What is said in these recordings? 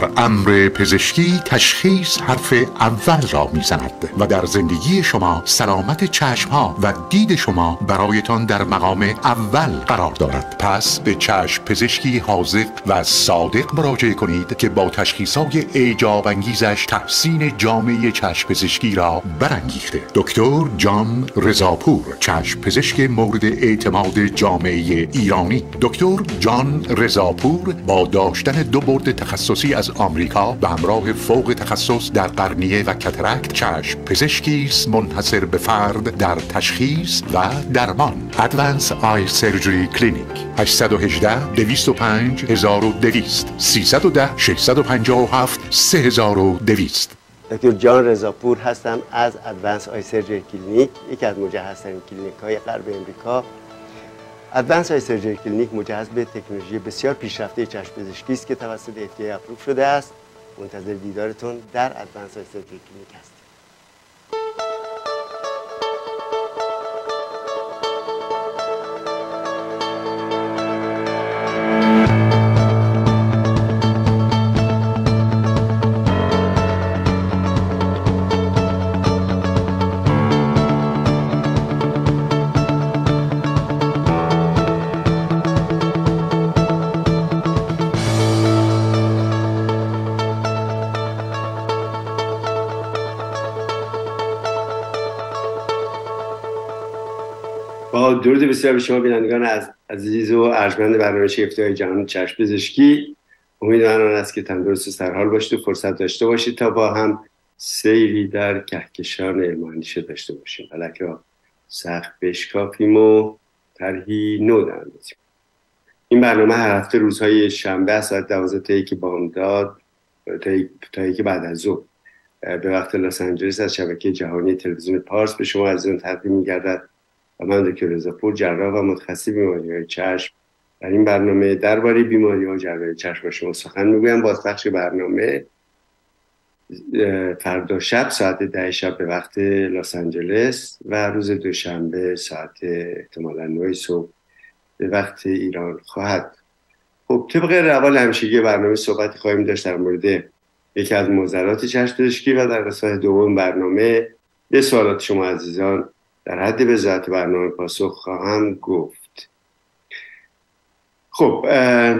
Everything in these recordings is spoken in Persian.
در امر پزشکی تشخیص حرف اول را می‌زند و در زندگی شما سلامت چشم ها و دید شما برایتان در مقام اول قرار دارد. پس به چشم پزشکی حاذق و صادق مراجعه کنید که با تشخیصات اعجاب انگیزش تحسین جامعه چشم پزشکی را برانگیخته. دکتر جان رضاپور چشم پزشک مورد اعتماد جامعه ایرانی. دکتر جان رضاپور با داشتن دو board تخصصی از آمریکا به همراه فوق تخصص در قرنیه و cataract چشم پزشکی است منحصر به فرد در تشخیص و درمان. Advanced Eye Surgery Clinic 818 205 1200 310 657 3200 دکتر جان رضاپور هستم از Advanced Eye Surgery Clinic یکی از مجهزترین کلینیک های غرب امریکا. Advanced Eye Surgery Clinic مجهز به تکنولوژی بسیار پیشرفته چشم پزشکی است که توسط FDA approve شده است. منتظر دیدارتون در Advanced Eye Surgery Clinic هستیم درود بسیار به شما بینندگان از عزیز و ارجمند برنامه های جهان چشم پزشکی. امیدوارم آن است که تندرست و سرحال باشید و فرصت داشته باشید تا با هم سیری در کهکشان علمانیشه داشته باشیم. فلک را سخت بشکافیم و طرحی نو اندازیم. این برنامه هر هفته روزهای شنبه ساعت دوازده تا یک بامداد تا که بعد از ظهر. به وقت لس آنجلس از شبکه جهانی تلویزیون پارس به شما از اون تقدیم میگردد. و من دکتر رضاپور جراح و متخصص بیماری های چشم. در این برنامه درباره بیماری ها جراحی چشم شما سخن می‌گویم. باز بخش برنامه فردا شب ساعت ده شب به وقت لس آنجلس و روز دوشنبه ساعت احتمالا 9 صبح به وقت ایران خواهد. خب طبق روال همیشگی برنامه صحبتی خواهیم داشت در مورد یکی از موزلات چشم پزشکی و در قسمت دوم برنامه. به سوالات شما عزیزان در حد به ذات برنامه پاسخ خواهم گفت. خب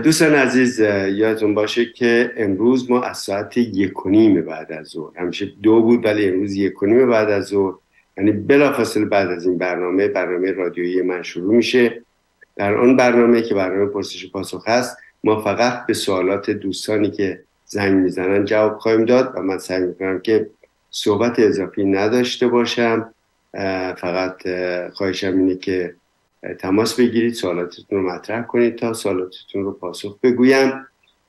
دوستان عزیز یادتون باشه که امروز ما از ساعت یک و نیم بعد از ظهر همیشه دو بود ولی امروز یک و نیم بعد از ظهر یعنی بلافاصله بعد از این برنامه برنامه رادیویی من شروع میشه. در آن برنامه که برنامه پرسش پاسخ هست ما فقط به سوالات دوستانی که زنگ می‌زنن جواب خواهیم داد و من سعی می‌کنم که صحبت اضافی نداشته باشم. فقط خواهشم اینه که تماس بگیرید سوالاتتون رو مطرح کنید تا سوالاتتون رو پاسخ بگویم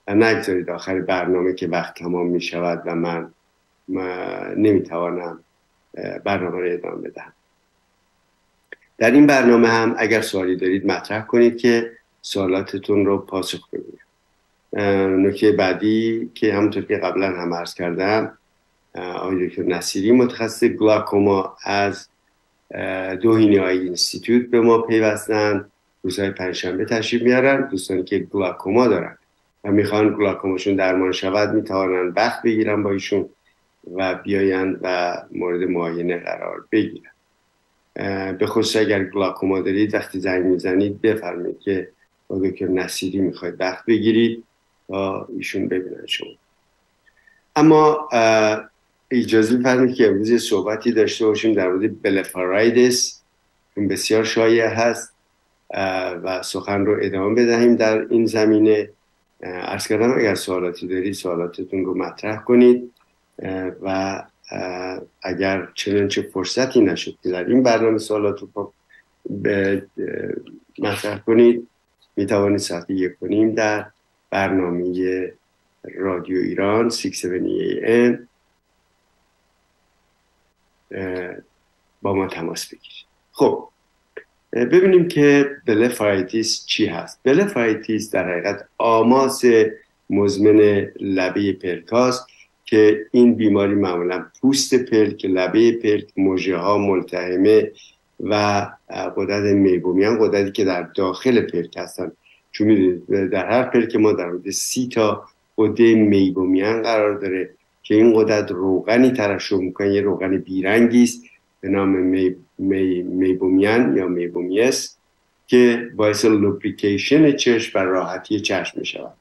نگذارید آخر برنامه که وقت تمام می شود و من, نمی‌توانم برنامه رو ادامه بدم در این برنامه هم اگر سوالی دارید مطرح کنید که سوالاتتون رو پاسخ بگویم. نکته بعدی که همونطور که قبلا هم عرض کردم آقای دکتر نصیری متخصص گلاکوما از دوهینی های اینستیتوت به ما پیوستن. روزهای پنجشنبه تشریف میارن. دوستانی که گلاکوما دارن و می‌خوان گلاکوماشون درمان شود می‌توانن وقت بگیرن با ایشون و بیاین و مورد معاینه قرار بگیرن. به خصوص اگر گلاکوما دارید وقتی زنگ می‌زنید بفرمایید که با دکتر نصیری می‌خواید وقت بگیرید تا ایشون ببینن شما. اما اجازه بفرمایید که امروز صحبتی داشته باشیم در مورد بلفارایدس. اون بسیار شایع هست و سخن رو ادامه بدهیم در این زمینه. ارز کردم اگر سوالاتی دارید سوالاتتون رو مطرح کنید. و اگر چنانچه فرصتی نشد که در این برنامه سوالات رو مطرح کنید می توانید ساعت یک کنیم در برنامه رادیو ایران 670 AM با ما تماس بگیرید. خب ببینیم که blepharitis چی هست. blepharitis در حقیقت آماس مزمن لبه پلکاست که این بیماری معمولا پوست پلک لبه پلک مژه ها ملتهمه و قدرت میبومیان قدرتی که در داخل پلک هستن. چون در هر پلک ما در حدود سی تا قده میبومیان قرار داره. که این قدرت روغنی ترشح می‌کنه یه روغن بیرنگی است به نام می، می، میبومیان یا میبومیس که باعث لوبریکیشن چشم و راحتی چشم می شود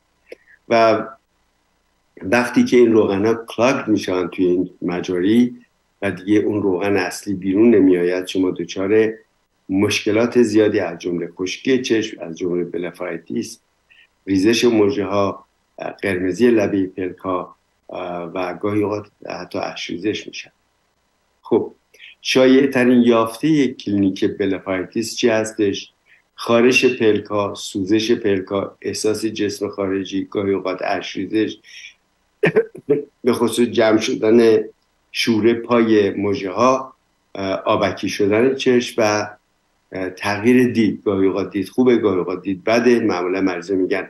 و وقتی که این روغن ها کلاک میشن توی این مجاری و دیگه اون روغن اصلی بیرون نمیآید شما دچار مشکلات زیادی از جمله خشکی چشم از جمله blepharitis ریزش مژه ها قرمزی لبه پلکا و گاهی اوقات حتی اشک‌ریزش میشن. خب شایع ترین یافته کلینیک blepharitis چی هستش؟ خارش پلکا سوزش پلکا احساس جسم خارجی گاهی اوقات اشک‌ریزش به خصوص جمع شدن شوره پای موجه ها آبکی شدن چشم و تغییر دید. گاهی اوقات دید خوبه گاهی اوقات دید بده. معمولا مریضا میگن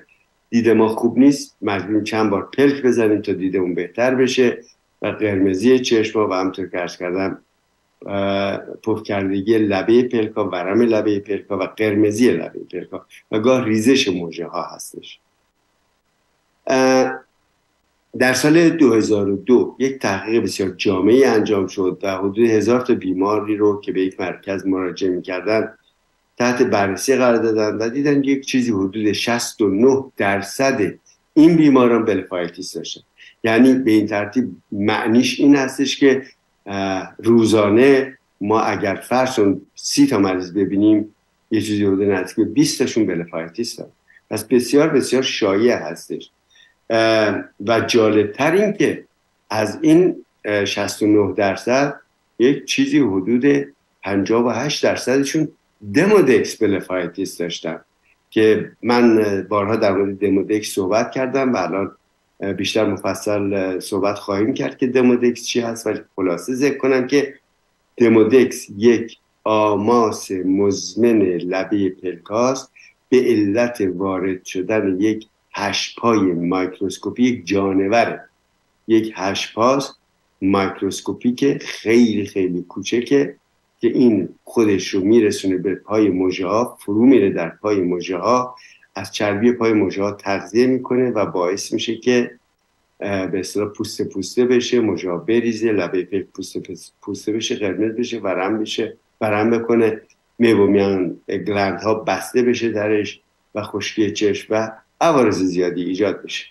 دید ما خوب نیست مجبوریم چند بار پلک بزنیم تا دیدمون بهتر بشه. و قرمزی چشم و همطور که ارز کردم پفکردگی لبه پلکا ورم لبه پلکا و قرمزی لبه پلکا و گاه ریزش موجه ها هستش. در سال 2002 یک تحقیق بسیار جامعی انجام شد و حدود هزار تا بیمار رو که به یک مرکز مراجعه می‌کردن تحت بررسی قرار دادن و دیدن یک چیزی حدود 69 درصد این بیماران blepharitis داشتن. یعنی به این ترتیب معنیش این هستش که روزانه ما اگر فرضا سی تا مریض ببینیم یه چیزی حدود نزدیک 20 تاشون blepharitis دارن. پس بسیار بسیار شایع هستش. و جالبتر این که از این 69 درصد یک چیزی حدود 58 درصدشون دمودکس بلفایتیس داشتن که من بارها در مورد دمودکس صحبت کردم و الان بیشتر مفصل صحبت خواهیم کرد که دمودکس چی هست و خلاصه ذکر کنم که دمودکس یک آماس مزمن لبه پلکاست به علت وارد شدن یک حشره‌ی microscopy یک جانوره یک هشت‌پاس microscopic خیلی خیلی کوچکه. که این خودش رو میرسونه به پای مژه ها فرو میره در پای مژه ها از چربی پای مژه ها تغذیه می‌کنه و باعث میشه که به اصطلاح پوسته پوسته بشه ها بریزه لبه پلک پوسته پوسته بشه قرمز بشه ورم بشه ورم بکنه. میبومیان گلند ها بسته بشه درش و خشکی چشم و عوارض زیادی ایجاد بشه.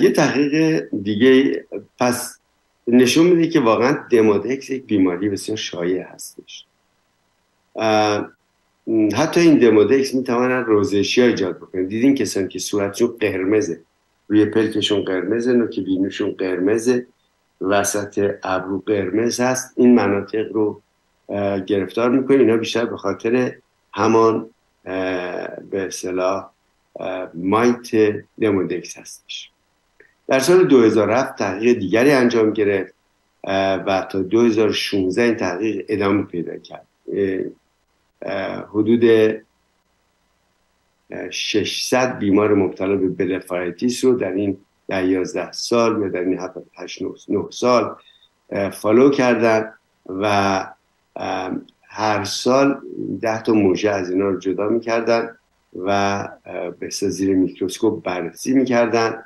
یه تحقیق دیگه پس نشون میده که واقعا دمودکس یک بیماری بسیار شایع هستش. حتی این دمودکس می‌توانن روزشی ها ایجاد بکنه. دیدین کسانی که صورتشون قرمزه. روی پلکشون قرمزه نوک بینوشون قرمزه. وسط ابرو قرمز هست. این مناطق رو گرفتار می‌کنه. اینا بیشتر به خاطر همان به اصطلاح مایت دمودکس هستش. در سال 2007 تحقیق دیگری انجام گرفت و تا 2016 این تحقیق ادامه پیدا کرد. حدود 600 بیمار مبتلا به blepharitis رو در این در 11 سال یا در این 8 9 سال follow کردن و هر سال 10 تا مژه از اینا رو جدا می‌کردن و به زیر میکروسکوپ بررسی می‌کردن.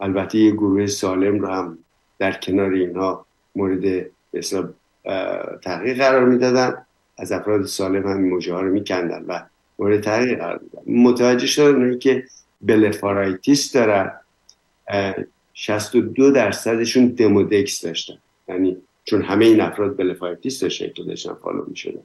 البته یه گروه سالم رو هم در کنار اینها مورد تحقیق قرار می‌دادن. از افراد سالم هم مژه ها رو میکندن و مورد تحقیق قرار میدن متوجه شدن که blepharitis دارن 62 درصدشون Demodex داشتن. یعنی چون همه این افراد blepharitis داشتن که داشتن follow می‌شدن.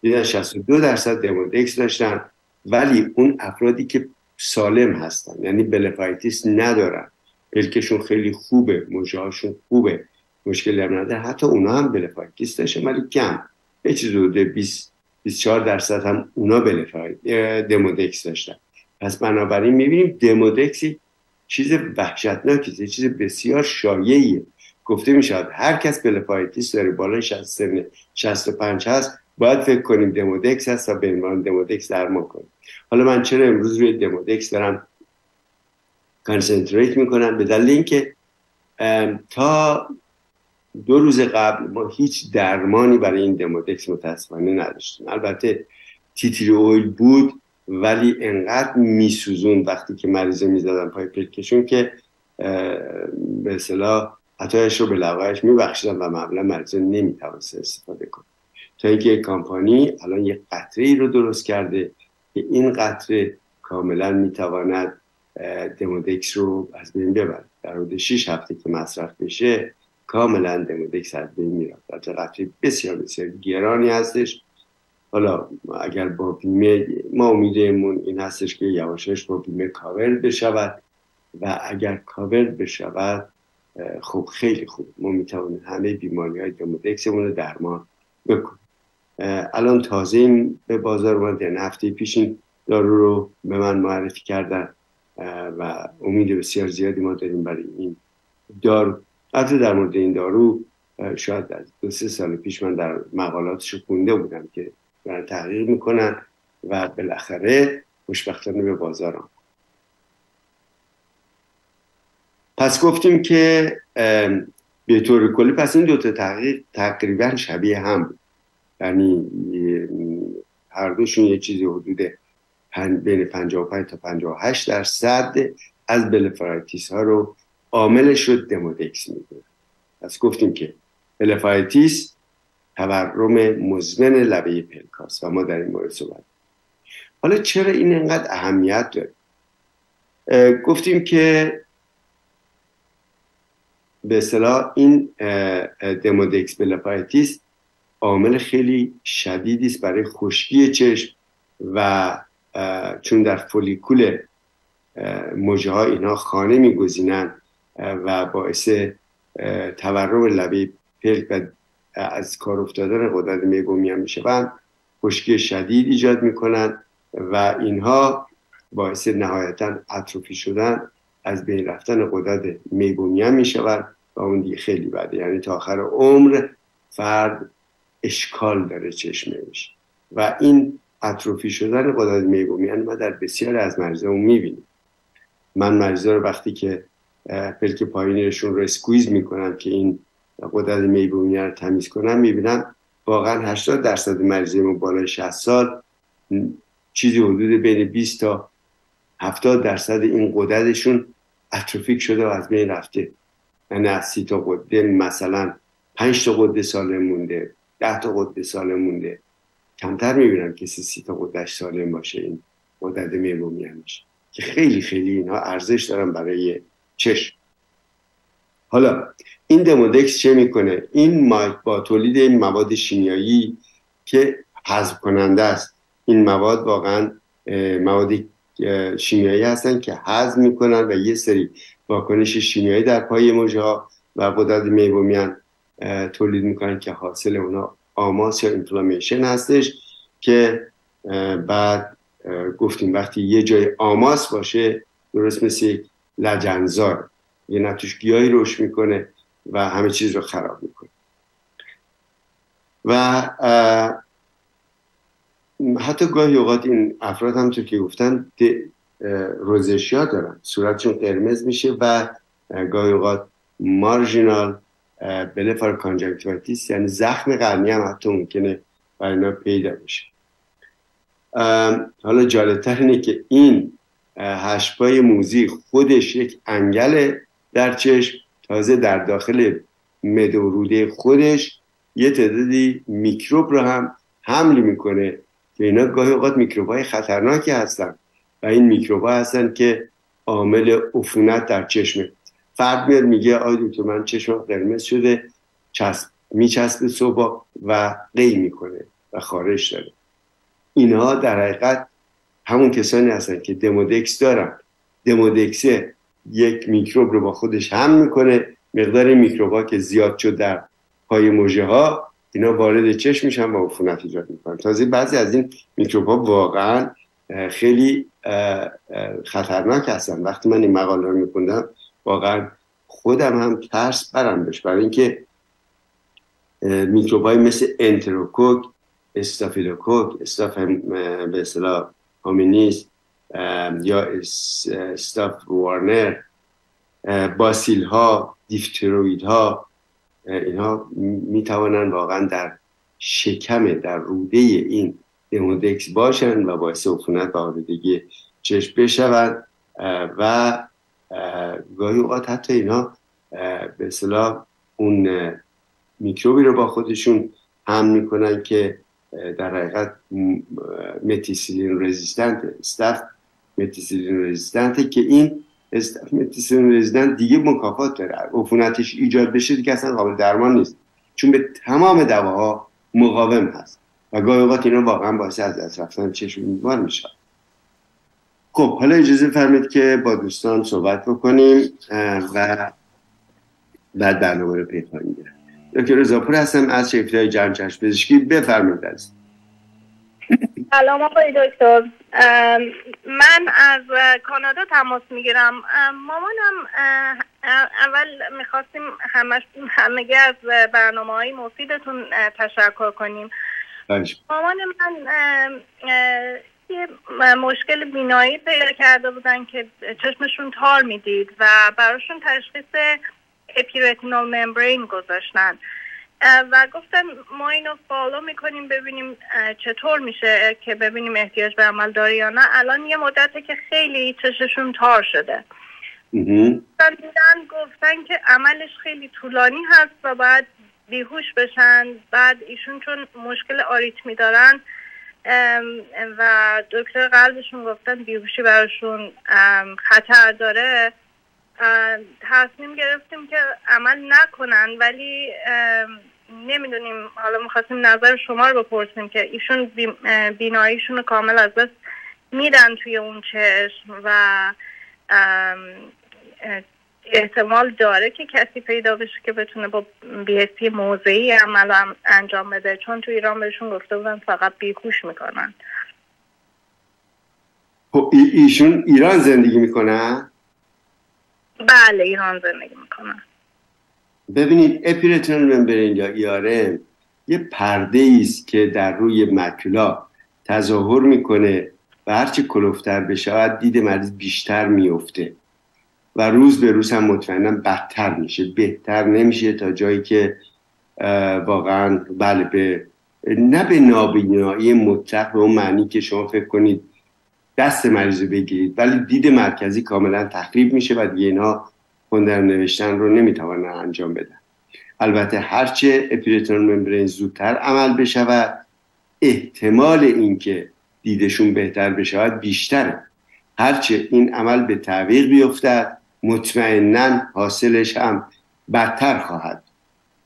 دیدن 62 درصد Demodex داشتن ولی اون افرادی که سالم هستن یعنی blepharitis ندارن. پلکشون خیلی خوبه مژه‌هاشون خوبه مشکل نداره حتی اونا هم blepharitis داشته ولی کم. یه چیز حدود 20 24 درصد هم اونا bleph Demodex داشتن. پس بنابراین می‌بینیم Demodex یه چیز وحشتناکی چیز بسیار شایعیه. گفته می‌شد هر کس blepharitis داره بالای 60 سن 65 هست باید فکر کنیم Demodex هست و به عنوان Demodex درمان کنیم. حالا من چرا امروز روی Demodex دارم concentrate می‌کنن به دلیل اینکه تا دو روز قبل ما هیچ درمانی برای این Demodex متاسفانه نداشتیم. البته tea tree oil بود ولی انقدر میسوزون وقتی که مریضه می‌زدن پای پلکشون که به اصطلاح عطایش رو به لقایش میبخشیدن و معمولا مریضه نمی‌توانست استفاده کنه. تا اینکه کامپانی الان یک قطره ای رو درست کرده که این قطره کاملا می‌تواند دمودکس رو از بین ببرد در حدود 6 هفته که مصرف بشه کاملا دمودکس از بین میرد البته قطره بسیار بسیار گرانی هستش. حالا اگر با بیمه ما امیدمون این هستش که یواشش با بیمه کاور بشود و اگر کاور بشود خب خیلی خوب. ما می‌توانیم همه بیماری های دمودکسمون رو درمان بکنیم. الان تازه به بازار اومد یعنی هفته پیش این دارو رو به من معرفی کردن. و امید بسیار زیادی ما داریم برای این دارو. حتی در مورد این دارو شاید از دو سه سال پیش من در مقالاتش خونده بودم که برای تحقیق می‌کنن و بالاخره خوشبختانه به بازار آمد. پس گفتیم که به طور کلی پس این دوتا تحقیق تقریبا شبیه هم بود. یعنی هر دوشون یه چیزی حدود بین 55 تا 58 درصد از blepharitis ها رو عاملش رو Demodex می‌دونه پس گفتیم که blepharitis تورم مزمن لبه پلکاس و ما در این مورد صحبت حالا چرا این انقدر اهمیت داره؟ گفتیم که به اصطلاح این دمودکس بلفایتیس عامل خیلی شدیدی است برای خشکی چشم و چون در فولیکول موجه ها اینها خانه میگزینن و باعث تورم لبه پلک و از کار افتادن قدرت هم می‌شوند خشکی شدید ایجاد می‌کنن و اینها باعث نهایتا atrophy شدن از بین رفتن غدد هم می‌شوند و اون دیگه خیلی بده. یعنی تا آخر عمر فرد اشکال داره چشمش. و این atrophy شدن غدد meibomian ما در بسیار از مریضا می‌بینیم. من مریضا رو وقتی که پلک پایینشون رو squeeze می‌کنم که این غدد meibomian رو تمیز کنم می‌بینم واقعا 80 درصد مریضای ما بالای 60 سال چیزی حدود بین 20 تا 70 درصد این قدرتشون اتروفیک شده و از بین رفته. یعنی از سی تا قده مثلا 5 تا قده سالم مونده 10 تا قده سالم مونده کمتر می‌بینم کسی سی تا قدش سالم باشه این قدرت میشه که خیلی خیلی اینها ارزش دارن برای چشم. حالا این دمودکس چه می‌کنه؟ این با تولید این مواد شیمیایی که حذف کننده است. این مواد واقعا مواد شیمیایی هستن که حذف می‌کنن و یه سری واکنش شیمیایی در پای ها و قدرت میبومیان تولید می‌کنن که حاصل اونا آماس یا اینفلامیشن هستش که بعد گفتیم وقتی یه جای آماس باشه درست مثل لجنزار که نه توش گیاهی رشد می‌کنه و همه چیز رو خراب می‌کنه. و حتی گاهی اوقات این افراد همونطور که گفتن rosacea دارن. صورتشون قرمز میشه و گاهی اوقات marginal blepharoconjunctivitis یعنی زخم قرنیه هم حتی ممکنه برای اینا پیدا بشه. حالا جالبتر اینه که این هشپای موزی خودش یک انگل در چشم تازه در داخل مدوروده خودش یه تعدادی میکروب رو هم حمل می‌کنه که اینا گاهی اوقات میکروب های خطرناکی هستن و این میکروب هستن که عامل عفونت در چشمه. فرد میاد میگه آی دکتر من چشم قرمز شده چسب میچسبه صبح و قی می‌کنه و خارش داره. اینها در حقیقت همون کسانی هستن که دمودکس دارن. دمودکسه یک میکروب رو با خودش هم می‌کنه مقدار میکروب که زیاد شد در پای موجه ها اینا وارد چشم میشن و عفونت ایجاد می‌کنن. تازه بعضی از این میکروب ها واقعا خیلی خطرناک هستن. وقتی من این مقاله رو میکندم واقعا خودم هم ترس برم بش برای اینکه میکروب های مثل انتروکوک استافیلوکوک استاف به اصطلاح هومینیس یا استاف وارنر باسیل ها دیفتروید ها اینها می واقعا در شکم در روده این دمودکس باشن و باعث عفونت و آلودگی چشم بشود و گاهی اوقات حتی اینا به اصطلاح اون میکروبی رو با خودشون هم می‌کنن که در حقیقت متیسیلین رزیستنت استف متیسیلین رزیستنته که این استف متیسیلین رزیستنت دیگه مکافات داره. عفونتش ایجاد بشه دیگه اصلا قابل درمان نیست. چون به تمام دواها مقاوم هست. و گاهی اوقات اینا واقعا باعث از دست رفتن چشم میشه خب حالا اجازه فرمید که با دوستان صحبت بکنیم و بعد برنامه رو پیدا گیرم دکتر رزاپور هستم از شکل جمع چشم پزشکی. بفرمایید از. سلام آقای دکتر. من از کانادا تماس می‌گیرم. مامانم اول می‌خواستیم همش همگی از برنامه های مفیدتون تشکر کنیم. مامان من یه مشکل بینایی پیدا کرده بودن که چشمشون تار می‌دید و براشون تشخیص اپیرتینال ممبرین گذاشتن. و گفتن ما اینو فالو می‌کنیم ببینیم چطور میشه که ببینیم احتیاج به عمل داره یا نه. الان یه مدته که خیلی چششون تار شده. گفتن که عملش خیلی طولانی هست و باید بیهوش بشن. بعد ایشون چون مشکل آریتمی دارن و دکتر قلبشون گفتن بیهوشی براشون خطر داره. تصمیم گرفتیم که عمل نکنن ولی نمی‌دونیم. حالا می‌خواستیم نظر شما رو بپرسیم که ایشون بیناییشون رو کامل از دست میدن توی اون چشم و احتمال داره که کسی پیدا بشه که بتونه با بیهستی موضعی عمل انجام بده چون تو ایران بهشون گفته بودن فقط بیهوش می‌کنن. خب ایشون ایران زندگی می‌کنن؟ بله ایران زندگی می‌کنن. ببینید اپیرتونال ممبرین یا ایارم یه پرده است که در روی مکولا تظاهر می‌کنه و هرچی کلوفتر بشود دید مریض بیشتر میفته و روز به روز هم مطمئنا بدتر میشه بهتر نمیشه تا جایی که واقعا بله به نه به نابینایی مطلق به اون معنی که شما فکر کنید دست مریض بگیرید ولی دید مرکزی کاملا تخریب میشه و دیگه اینها خوندن نوشتن رو نمی‌توانن انجام بدن. البته هرچه اپیرتون ممبرین زودتر عمل بشود احتمال اینکه دیدشون بهتر بشود بیشتره. هرچه این عمل به تعویق بیفتد مطمئنا حاصلش هم بدتر خواهد.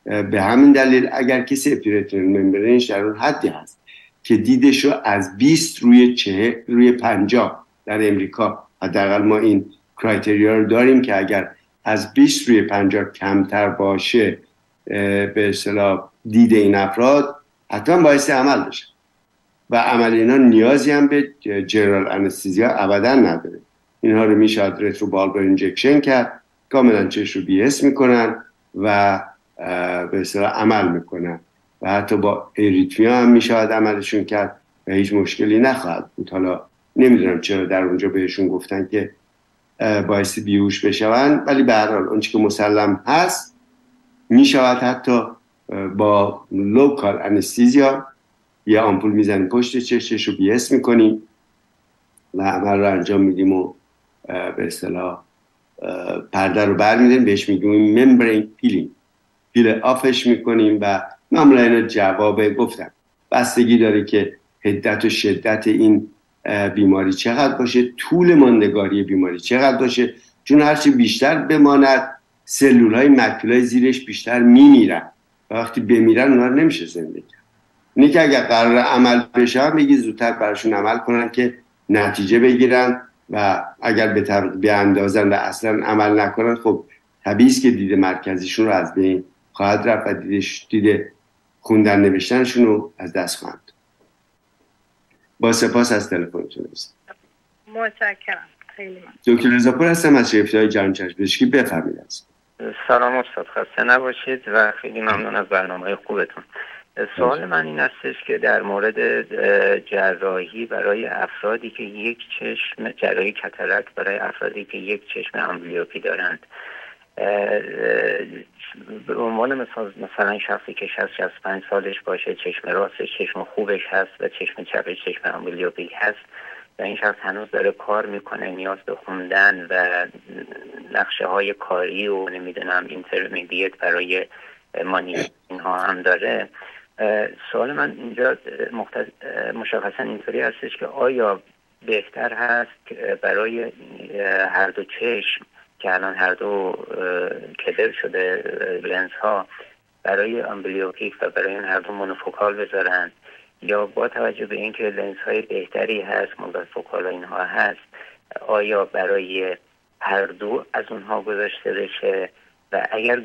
به همین دلیل اگر کسی اپیرتون ممبرینش در اون حدی هست که دیدش رو از 20 روی چه روی 50 در امریکا حداقل ما این کرایتریا رو داریم که اگر از 20 روی 50 کمتر باشه به اصطلاح دید این افراد حتما باعث عمل بشه. و عمل اینا نیازی هم به جنرال انستیزیا ابدا نداره. اینها رو میشه رترو بالبر انجکشن کرد. کاملا چش رو بیس می‌کنن و به اصطلاح عمل می‌کنن. و حتی با اریتمیا هم می‌شود عملشون کرد و هیچ مشکلی نخواهد بود. حالا نمی‌دونم چرا در اونجا بهشون گفتن که باعث بیهوش بشون ولی به هر حال اونچه که مسلم هست می‌شود حتی با local anesthesia یه آمپول می‌زنیم پشت چشش رو بی‌حس می‌کنیم و عمل رو انجام میدیم و به اصطلاح پرده رو برمیداریم بهش میگیم membrane peeling peel off ش می‌کنیم و معمولا اینا جواب گفتم بستگی داره که حدت و شدت این بیماری چقدر باشه طول ماندگاری بیماری چقدر باشه. چون هرچی بیشتر بماند سلول های مکولای زیرش بیشتر میمیرن. و وقتی بمیرن اونا نمیشه زندگی اینه که اگر قرار عمل بشه بگی زودتر براشون عمل کنن که نتیجه بگیرن. و اگر به, به اندازن و اصلا عمل نکنن خب طبیعی که دید مرکزیشون رو از بین خواهد رفت و دیدش دیده خوندن نوشتنشون رو از دست خواهند با سپاس از تلفنتون متشکرم. خیلی دکتر رضاپور هستم از شرفت های جان چشم بفرمید سلام استاد خسته نباشید و خیلی ممنون از برنامه خوبتون. سوال من این استش که در مورد جراحی برای افرادی که یک چشم جراحی کترک برای افرادی که یک چشم امبلیوپی دارند به عنوان مثال مثلا شخصی که 60 65 سالش باشه چشم راستش چشم خوبش هست و چشم چپش چشم امبلیوپیک هست و این شخص هنوز داره کار می‌کنه نیاز به خوندن و نقشه های کاری و نمی‌دونم intermediate برای مانیتور اینها هم داره. سوال من اینجا مشخصا اینطوری هستش که آیا بهتر هست برای هر دو چشم که الان هر دو کدر شده لنز ها برای amblyopic و برای این هر دو monofocal بذارن یا با توجه به اینکه لنز های بهتری هست multifocal اینها هست آیا برای هر دو از اونها گذاشته بشه؟ و اگر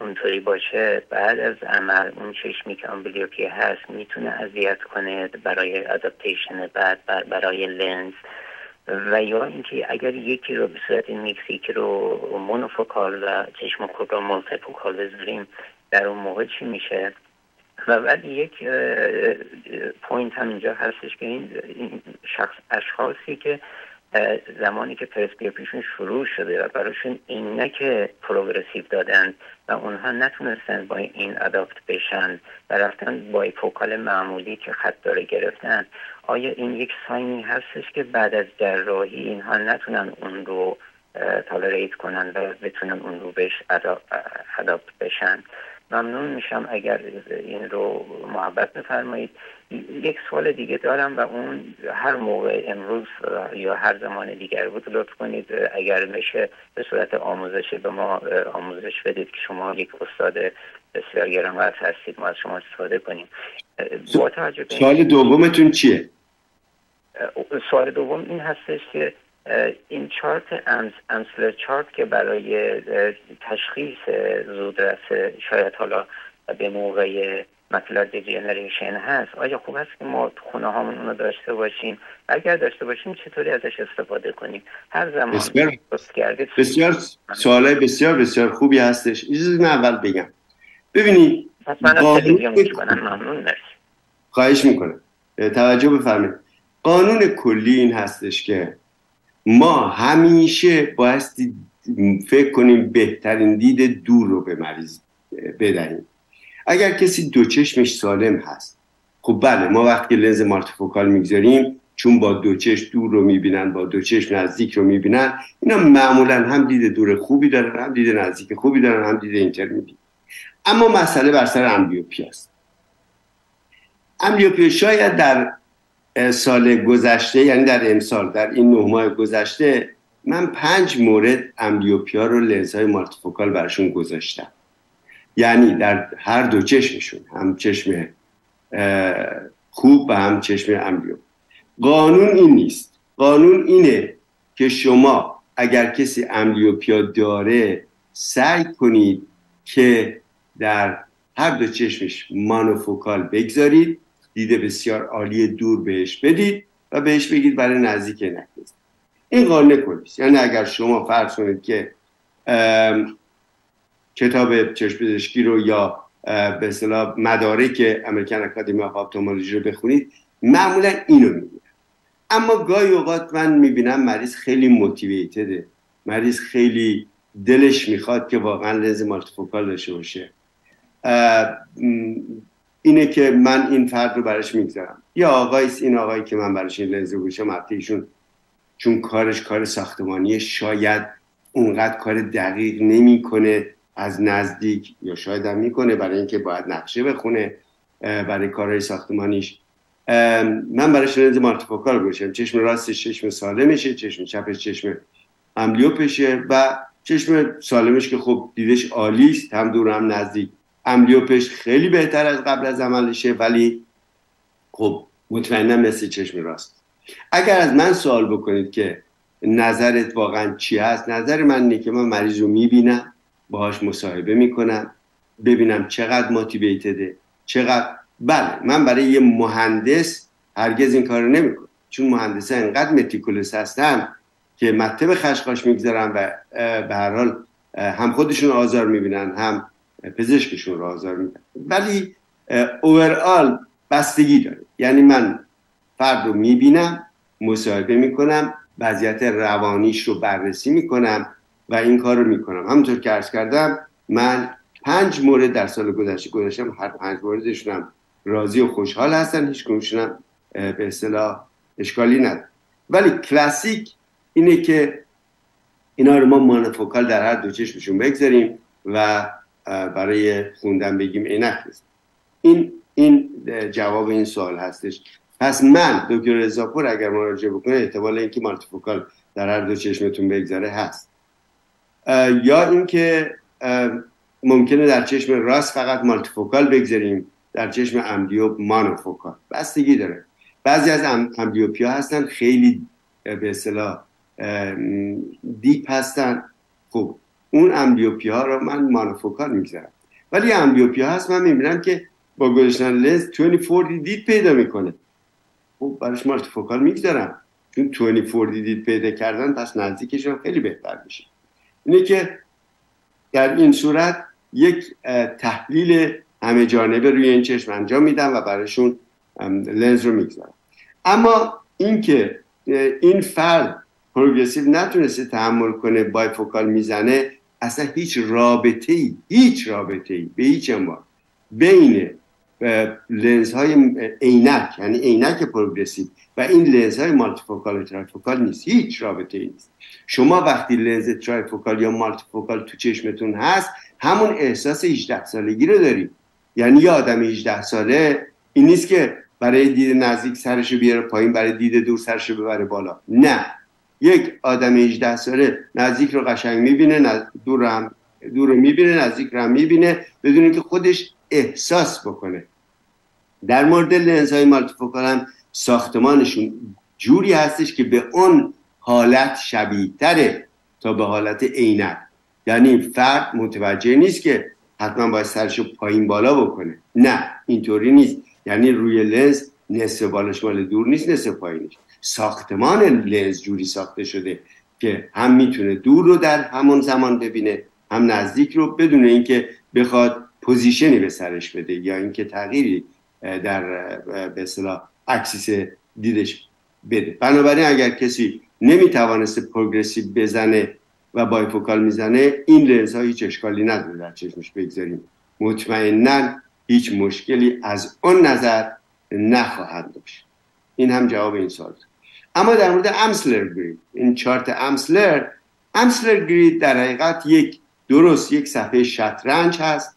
اونطوری باشه بعد از عمل اون چشمی که امبلیوپی هست می‌تونه اذیت کنه برای adaptation بعد برای لنز و یا اینکه اگر یکی رو به صورت میکس یکی رو monofocal و چشم خوب رو multifocal بذاریم در اون موقع چی میشه؟ و بعد یک point هم اینجا هستش که این شخص اشخاصی که زمانی که prescription شروع شده و براشون عینک progressive دادن و اونها نتونستن با این adapt بشن و رفتن bifocal معمولی که خط داره گرفتن آیا این یک sign ی هستش که بعد از جراحی اینها نتونن اون رو تالریت کنن و بتونن اون رو بهش اداپت بشن؟ ممنون میشم اگر این رو محبت بفرمایید یک سوال دیگه دارم و اون هر موقع امروز یا هر زمان دیگر بود لطف کنید. اگر میشه به صورت آموزش به ما آموزش بدید که شما یک استاد بسیار گرانقدر هستید ما از شما استفاده کنیم. سوال دومتون چیه؟ سوال دوم این هستش که این چارت امسلر چارت که برای تشخیص زودرس شاید حالا به موقع مثلا دیجنریشن هست آیا خوب هست که ما خونه هامون اونو داشته باشیم؟ اگر داشته باشیم چطوری ازش استفاده کنیم؟ هر زمان بسیار, بسیار سوالای بسیار بسیار خوبی هستش. اجازه من اول بگم. ببینید خواهش می‌کنم. توجه بفرمایید. قانون کلی این هستش که ما همیشه بایستی فکر کنیم بهترین دید دور رو به مریض بدهیم. اگر کسی دو چشمش سالم هست خب بله ما وقتی لنز مارتیفوکال می‌گذاریم چون با دو چشم دور رو می‌بینن با دو چشم نزدیک رو می‌بینن اینا معمولا هم دید دور خوبی دارن هم دید نزدیک خوبی دارن هم دید اینترمیدی اما مسئله بر سر امبلیوپی است. امبلیوپی شاید در سال گذشته یعنی در امسال در این نه ماه گذشته من پنج مورد amblyopia رو لنزهای multifocal برشون گذاشتم. یعنی در هر دو چشمشون هم چشم خوب و هم چشم amblyope قانون این نیست. قانون اینه که شما اگر کسی amblyopia داره سعی کنید که در هر دو چشمش مانوفوکال بگذارید. دیده بسیار عالی دور بهش بدید و بهش بگید برای نزدیک نکست این قانون کلیست یعنی اگر شما فرض کنید که کتاب چشم پزشکی رو یا به اصطلاح مدارک امریکن اکادمی آف آپتومولوژی رو بخونید معمولا اینو می‌بینم اما گاهی اوقات من می‌بینم مریض خیلی موتیویتده مریض خیلی دلش می‌خواد که واقعا لنز مالتیفوکال داشته باشه. اینه که من این فرد رو براش می‌گذارم. یا آقای این آقایی که من براش این لنز گوشم ایشون چون کارش کار ساختمانی شاید اونقدر کار دقیق نمی‌کنه از نزدیک یا شاید هم می‌کنه برای اینکه باید نقشه بخونه برای کارهای ساختمانیش. من براش لنز مارتیفوکال گوشم. چشم راستش چشم سالمشه چشم چپش چشم امبلیوپشه و چشم سالمش که خب دیدش عالی است هم دور هم نزدیک. امبلیوپش خیلی بهتر از قبل از عملشه ولی خب مطمئنا مثل چشم راست. اگر از من سوال بکنید که نظرت واقعا چی هست نظر من اینه که من مریض رو می‌بینم باهاش مصاحبه می‌کنم ببینم چقدر موتیویتده چقدر بله من برای یه مهندس هرگز این کار رو نمی‌کنم. چون مهندسه انقدر متیکولس هستن که مطب خشخاش می‌گذارن و به هر حال هم خودشون آزار می‌بینن هم پزشکشون رو آزار میدن. ولی اوورال بستگی داره. یعنی من فرد رو می‌بینم مصاحبه می‌کنم وضعیت روانیش رو بررسی می‌کنم و این کار رو می‌کنم. همونطور که ارز کردم من پنج مورد در سال گذشته گذاشتم هر پنج موردشون راضی و خوشحال هستن. هیچ کنشون به اصطلاح اشکالی نداره ولی کلاسیک اینه که اینا رو ما مانفوکال در هر دو چشمشون بگذاریم و برای خوندن بگیم عینک این این جواب این سوال هستش. پس من دکتر رضاپور اگر مراجعه بکنه احتمال اینکه مالتیفوکال در هر دو چشمتون بگذاره هست. یا اینکه ممکنه در چشم راست فقط مالتیفوکال بگذاریم در چشم amblyope monofocal بستگی داره. بعضی از amblyopia هستن خیلی به اصطلاح deep هستن. خب اون amblyopia ها رو من monofocal می‌گذارم. ولی amblyopia هست من می‌بینم که با گذاشتن لنز 24 دید پیدا می‌کنه. خب براش multifocal می‌گذارم. چون 24 دید پیدا کردن پس نزدیکشون خیلی بهتر میشه. اینه که در این صورت یک تحلیل همه جانبه روی این چشم انجام میدم و براشون لنز رو می‌گذارم. اما اینکه این فرد progressive نتونسته تحمل کنه bifocal می‌زنه اصلا هیچ رابطه ای هیچ رابطه ای به هیچ عنوان بین لنز های عینک یعنی عینک progressive و این لنز های multifocal و trifocal نیست هیچ رابطه ای نیست. شما وقتی لنز trifocal یا multifocal تو چشمتون هست همون احساس 18 سالگی رو دارید. یعنی یه آدم 18 ساله این نیست که برای دید نزدیک سرشو بیاره پایین برای دید دور سرشو ببره بالا. نه. یک آدم 18 ساله نزدیک رو قشنگ می‌بینه دور هم دور رو می‌بینه نزدیک رو می‌بینه بدون اینکه خودش احساس بکنه. در مورد لنزهای multifocal هم ساختمانشون جوری هستش که به اون حالت شبیه تره تا به حالت عینک. یعنی فرد متوجه نیست که حتما باید سرشو پایین بالا بکنه. نه اینطوری نیست. یعنی روی لنز نصف بالاش مال دور نیست نصف پایینش. ساختمان لنز جوری ساخته شده که هم می‌تونه دور رو در همون زمان ببینه هم نزدیک رو بدون اینکه بخواد position ی به سرش بده یا اینکه تغییری در به اصطلاح axis دیدش بده. بنابراین اگر کسی نمی‌توانسته progressive بزنه و bifocal می‌زنه این لنز ها هیچ اشکالی نداره در چشمش بگذاریم. مطمئنا هیچ مشکلی از اون نظر نخواهد داشت. این هم جواب این سوال. اما در مورد Amsler grid. این chart Amsler Amsler grid در حقیقت یک درست یک صفحه شطرنج هست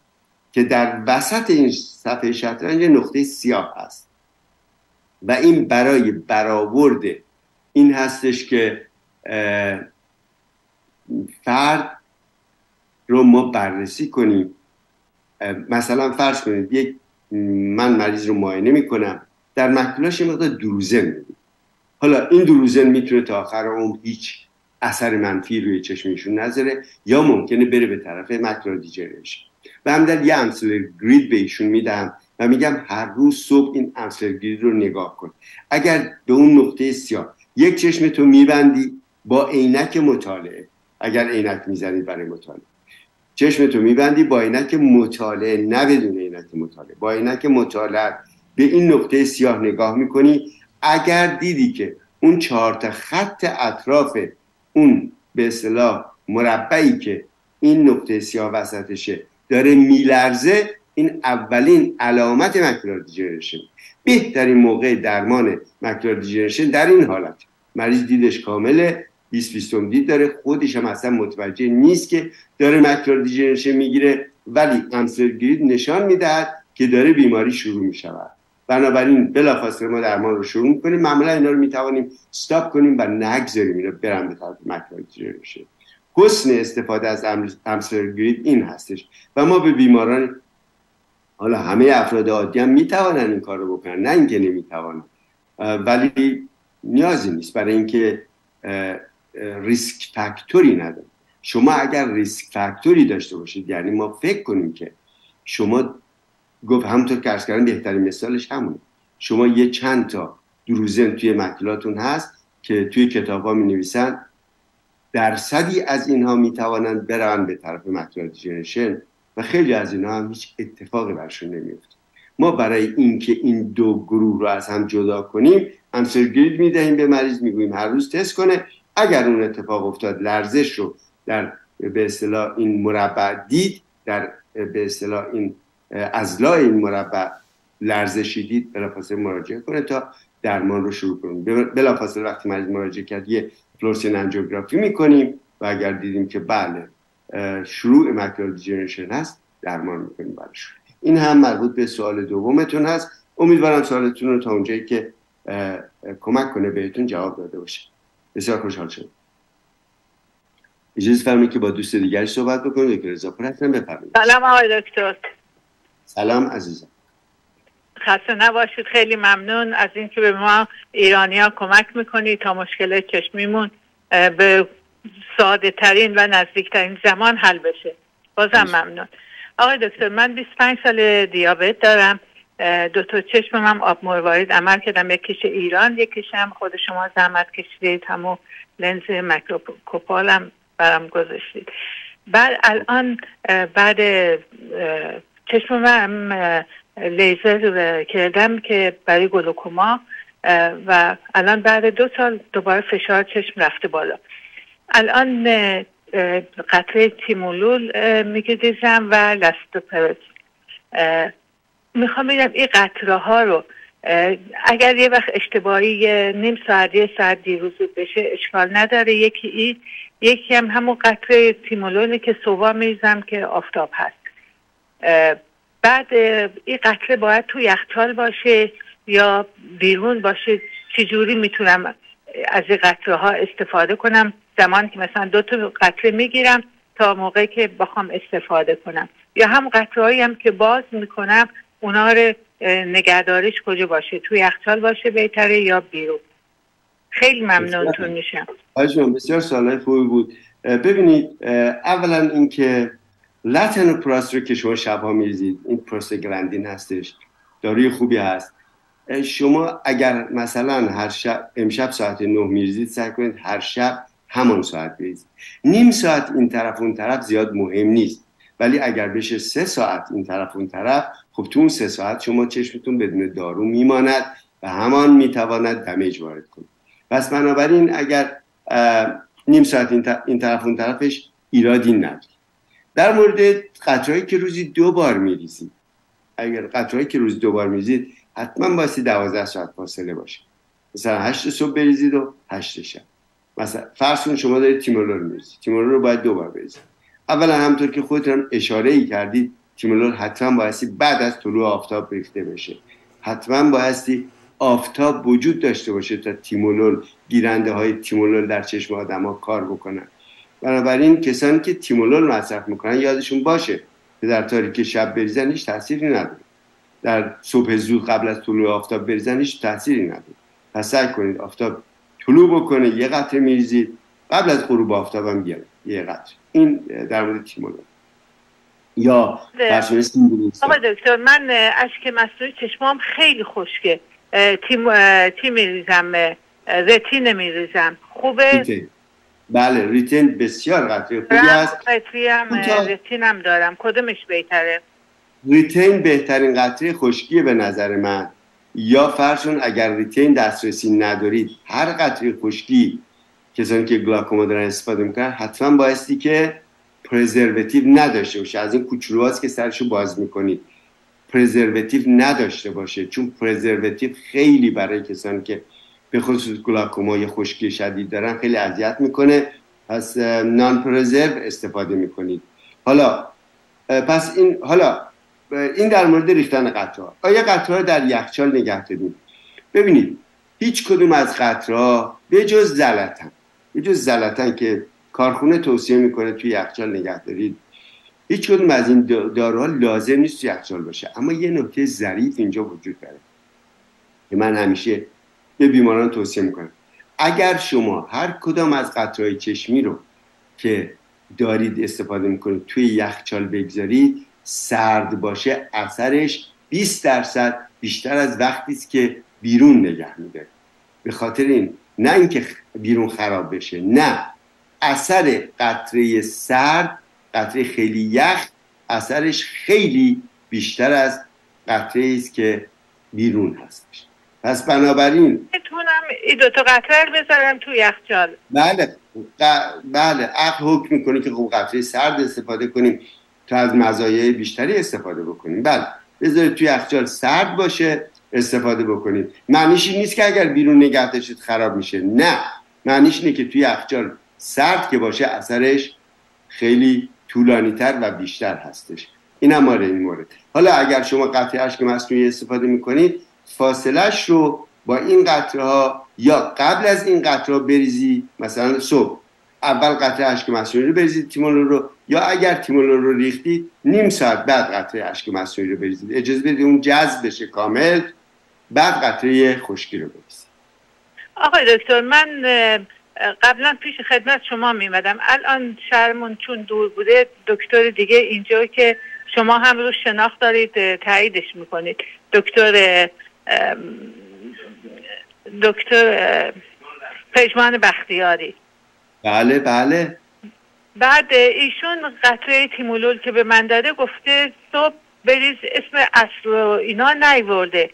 که در وسط این صفحه شطرنج نقطه سیاه هست. و این برای برآورد این هستش که فرد رو ما بررسی کنیم. مثلا فرض کنید یک من مریض رو معاینه می‌کنم. در مکولاش یه مقدار دروزن می‌بینم. حالا این دروزن می‌تونه تا آخر عمر هیچ اثر منفی روی چشمشون نذاره یا ممکنه بره به طرف مکرا دیجنریشن و هم در یه امسلر گرید به ایشون میدم و میگم هر روز صبح این امسلر گرید رو نگاه کن. اگر به اون نقطه سیاه یک چشم تو میبندی با عینک مطالعه اگر عینک می‌زنید برای مطالعه. چشم تو میبندی با عینک مطالعه نه بدون عینک مطالعه. با عینک مطالعه به این نقطه سیاه نگاه می‌کنی اگر دیدی که اون چهار خط اطراف اون به اصطلاح مربعی که این نقطه سیاه وسطشه داره میلرزه این اولین علامت macular degeneration بهترین موقع درمان macular degeneration در این حالت. مریض دیدش کامله 20 20 دید داره خودش هم اصلا متوجه نیست که داره macular degeneration می‌گیره ولی Amsler grid نشان می‌دهد که داره بیماری شروع می‌شود. بنابراین بلافاصله ما درمان رو شروع می‌کنیم. معمولا اینا رو می‌توانیم stop کنیم و نگذاریم اینا برن به طرف مکروجی حسن استفاده از امسلگرید این هستش. و ما به بیماران حالا همه افراد عادی هم می‌توانن این کار رو بکنن. نه اینکه نمی‌توانن. ولی نیازی نیست. برای اینکه ریسک فاکتوری نداره شما اگر ریسک فاکتوری داشته باشید یعنی ما فکر کنیم که شما گفت همونطور که ارز کردم بهترین مثالش همونه. شما یه چند تا دروزن توی مکلاتون هست که توی کتاب ها می نویسن درصدی از اینها می توانند برن به طرف مکلات جنشن و خیلی از اینها هم هیچ اتفاقی برشون نمیفته ما برای اینکه این دو گروه رو از هم جدا کنیم می دهیم به مریض می‌گوییم هر روز تست کنه. اگر اون اتفاق افتاد لرزش رو در به اصطلاح این مربع دید در به اصطلاح این ازلا این مربع لرزشی دید بلافاصله مراجعه کنه تا درمان رو شروع کنیم. بلافاصله وقتی مریض مراجعه کرد یه فلورسین انجیوگرافی می‌کنیم و اگر دیدیم که بله شروع مکرال دیجنریشن هست درمان می‌کنیم برش این هم مربوط به سوال دومتون هست. امیدوارم سوالتون رو تا اونجایی که کمک کنه بهتون جواب داده باشه. بسیار خوشحال شدم. اجازه فرمایید که با دوست دیگری صحبت بکنید دکتر رضا پور بفرمایید. سلام آقای دکتر. سلام عزیزم. خسته نباشید خیلی ممنون از اینکه به ما ایرانیا کمک می‌کنید تا مشکل چشمیمون به ساده ترین و نزدیکترین زمان حل بشه. بازم ممنون. آقای دکتر من 25 سال دیابت دارم. دو تا چشمم آب مروارید عمل کردم. یکیش ایران یکیش هم خود شما زحمت کشیدید همو لنز مکروکوپالم برام گذاشتید. بعد الان بعد چشمم لیزر کردم که برای گلوکوما و الان بعد دو سال دوباره فشار چشم رفته بالا. الان قطره تیمولول میگذیزم و لستوپرت می‌خوام بگم این قطره ها رو اگر یه وقت اشتباهی نیم ساعت یه ساعت دیروز بشه اشکال نداره. یکی ای یکی هم همون قطره تیمولولی که صبح میزم که آفتاب هست. بعد این قطره باید تو یخچال باشه یا بیرون باشه چجوری می‌تونم از این قطره ها استفاده کنم؟ زمان که مثلا دو تا قطره می‌گیرم تا موقعی که بخوام استفاده کنم. یا هم قطره هم که باز می‌کنم اونا رو نگهداریش کجا باشه؟ توی یخچال باشه بهتره یا بیرون؟ خیلی ممنونتون میشم. بسیار سالهای خوبی بود. ببینید اولا اینکه لاتن و رو که شما شبها میریزید این پروستگلندین هستش داروی خوبی هست. شما اگر مثلا هر شب امشب ساعت نه میریزید سعی کنید هر شب همون ساعت بریزید. نیم ساعت این طرف اون طرف زیاد مهم نیست. ولی اگر بشه سه ساعت این طرف اون طرف خب تو اون سه ساعت شما چشمتون بدون دارو میماند و همان می‌تواند دمیج وارد کنه. پس بنابراین اگر نیم ساعت این طرف اون طرفش ایرادی نداره. در مورد قطرهایی که روزی دو بار میریزید. اگر قطرهایی که روزی دو بار میریزید حتما باسی دوازده ساعت فاصله باشه. مثلا هشت صبح بریزید و هشت شب. مثلا فرض شما دارید تیمولور میریزید. تیمولور رو باید دو بار بریزید. اولا همطور که خودتون اشاره ای کردید تیمولور حتما بایستی بعد از طلوع آفتاب ریخته بشه. حتما بایستی آفتاب وجود داشته باشه تا تیمولول گیرنده های تیمولول در چشم آدم ها کار بکنن. بنابراین کسانی که تیمولول مصرف می‌کنن یادشون باشه که در تاریک شب بریزن هیچ تاثیری نداره در صبح زود قبل از طلوع آفتاب بریزن هیچ تاثیری نداره پس سعی کنید آفتاب طلوع بکنه یه قطره میریزید قبل از غروب آفتاب هم یه قطره. این در مورد تیمولول یا آقا دکتر من اشک مصنوعی چشمام خیلی خشکه. تیم تیم میریزم رتین میریزم. خوبه؟ بله ریتین بسیار قطعی خوبی است. قطعی هم رتین هم دارم. کدومش بهتره؟ ریتین بهترین قطعه خشکی به نظر من. یا فرشون اگر ریتین دسترسی ندارید هر قطعه خشکی کسانی که گلاکوما دارن استفاده می‌کنن حتما بایستی که preservative نداشته باشه. از این کوچولوهاست که سرشو باز می‌کنید. preservative نداشته باشه. چون preservative خیلی برای کسانی که به خصوص گلاکوما یا خشکی شدید دارن خیلی اذیت می‌کنه. پس non-preserve استفاده می‌کنید. حالا پس این حالا این در مورد ریختن قطره آیا قطره در یخچال نگه داریم ببینید هیچ کدوم از قطره به جز Xalatan به جز زلطن که کارخونه توصیه می‌کنه توی یخچال نگه دارید هیچ کدوم از این داروها لازم نیست توی یخچال باشه. اما یه نکته ظریف اینجا وجود داره. که من همیشه به بیماران توصیه می‌کنم. اگر شما هر کدام از قطرهای چشمی رو که دارید استفاده می‌کنید توی یخچال بگذارید سرد باشه اثرش 20 درصد بیشتر از وقتی است که بیرون نگه میده به خاطر این نه اینکه بیرون خراب بشه نه. اثر قطره سرد قطره خیلی یخ اثرش خیلی بیشتر از قطره است که بیرون هستش. پس بنابراین می‌تونم این دوتا قطره بذارم تو یخچال بله بله عقل حکم می‌کنه که خب قطره سرد استفاده کنیم تا از مزایای بیشتری استفاده بکنیم. بله بذارید توی یخچال سرد باشه استفاده بکنیم معنیش نیست که اگر بیرون نگه داشتید خراب میشه. نه معنیش اینه که توی یخچال سرد که باشه اثرش خیلی طولانی تر و بیشتر هستش. این هم این مورد. حالا اگر شما قطعه اشک مصنوعی استفاده می‌کنید فاصلش رو با این قطره ها یا قبل از این قطره بریزی مثلا صبح. اول قطره اشک مصنوعی رو بریزید تیمولو رو یا اگر تیمولو رو ریختید نیم ساعت بعد قطره اشک مصنوعی رو بریزید. اجازه بدید اون جذب بشه کامل بعد قطره خشکی رو بریزید. آقای دکتر من قبلا پیش خدمت شما میمدم الان شهرمون چون دور بوده دکتر دیگه اینجا که شما هم رو شناخت دارید تاییدش می‌کنید. دکتر دکتر پژمان بختیاری. بله بله. بعد ایشون قطره تیمولول که به من داده گفته صبح بریز اسم اصل اینا نیورده.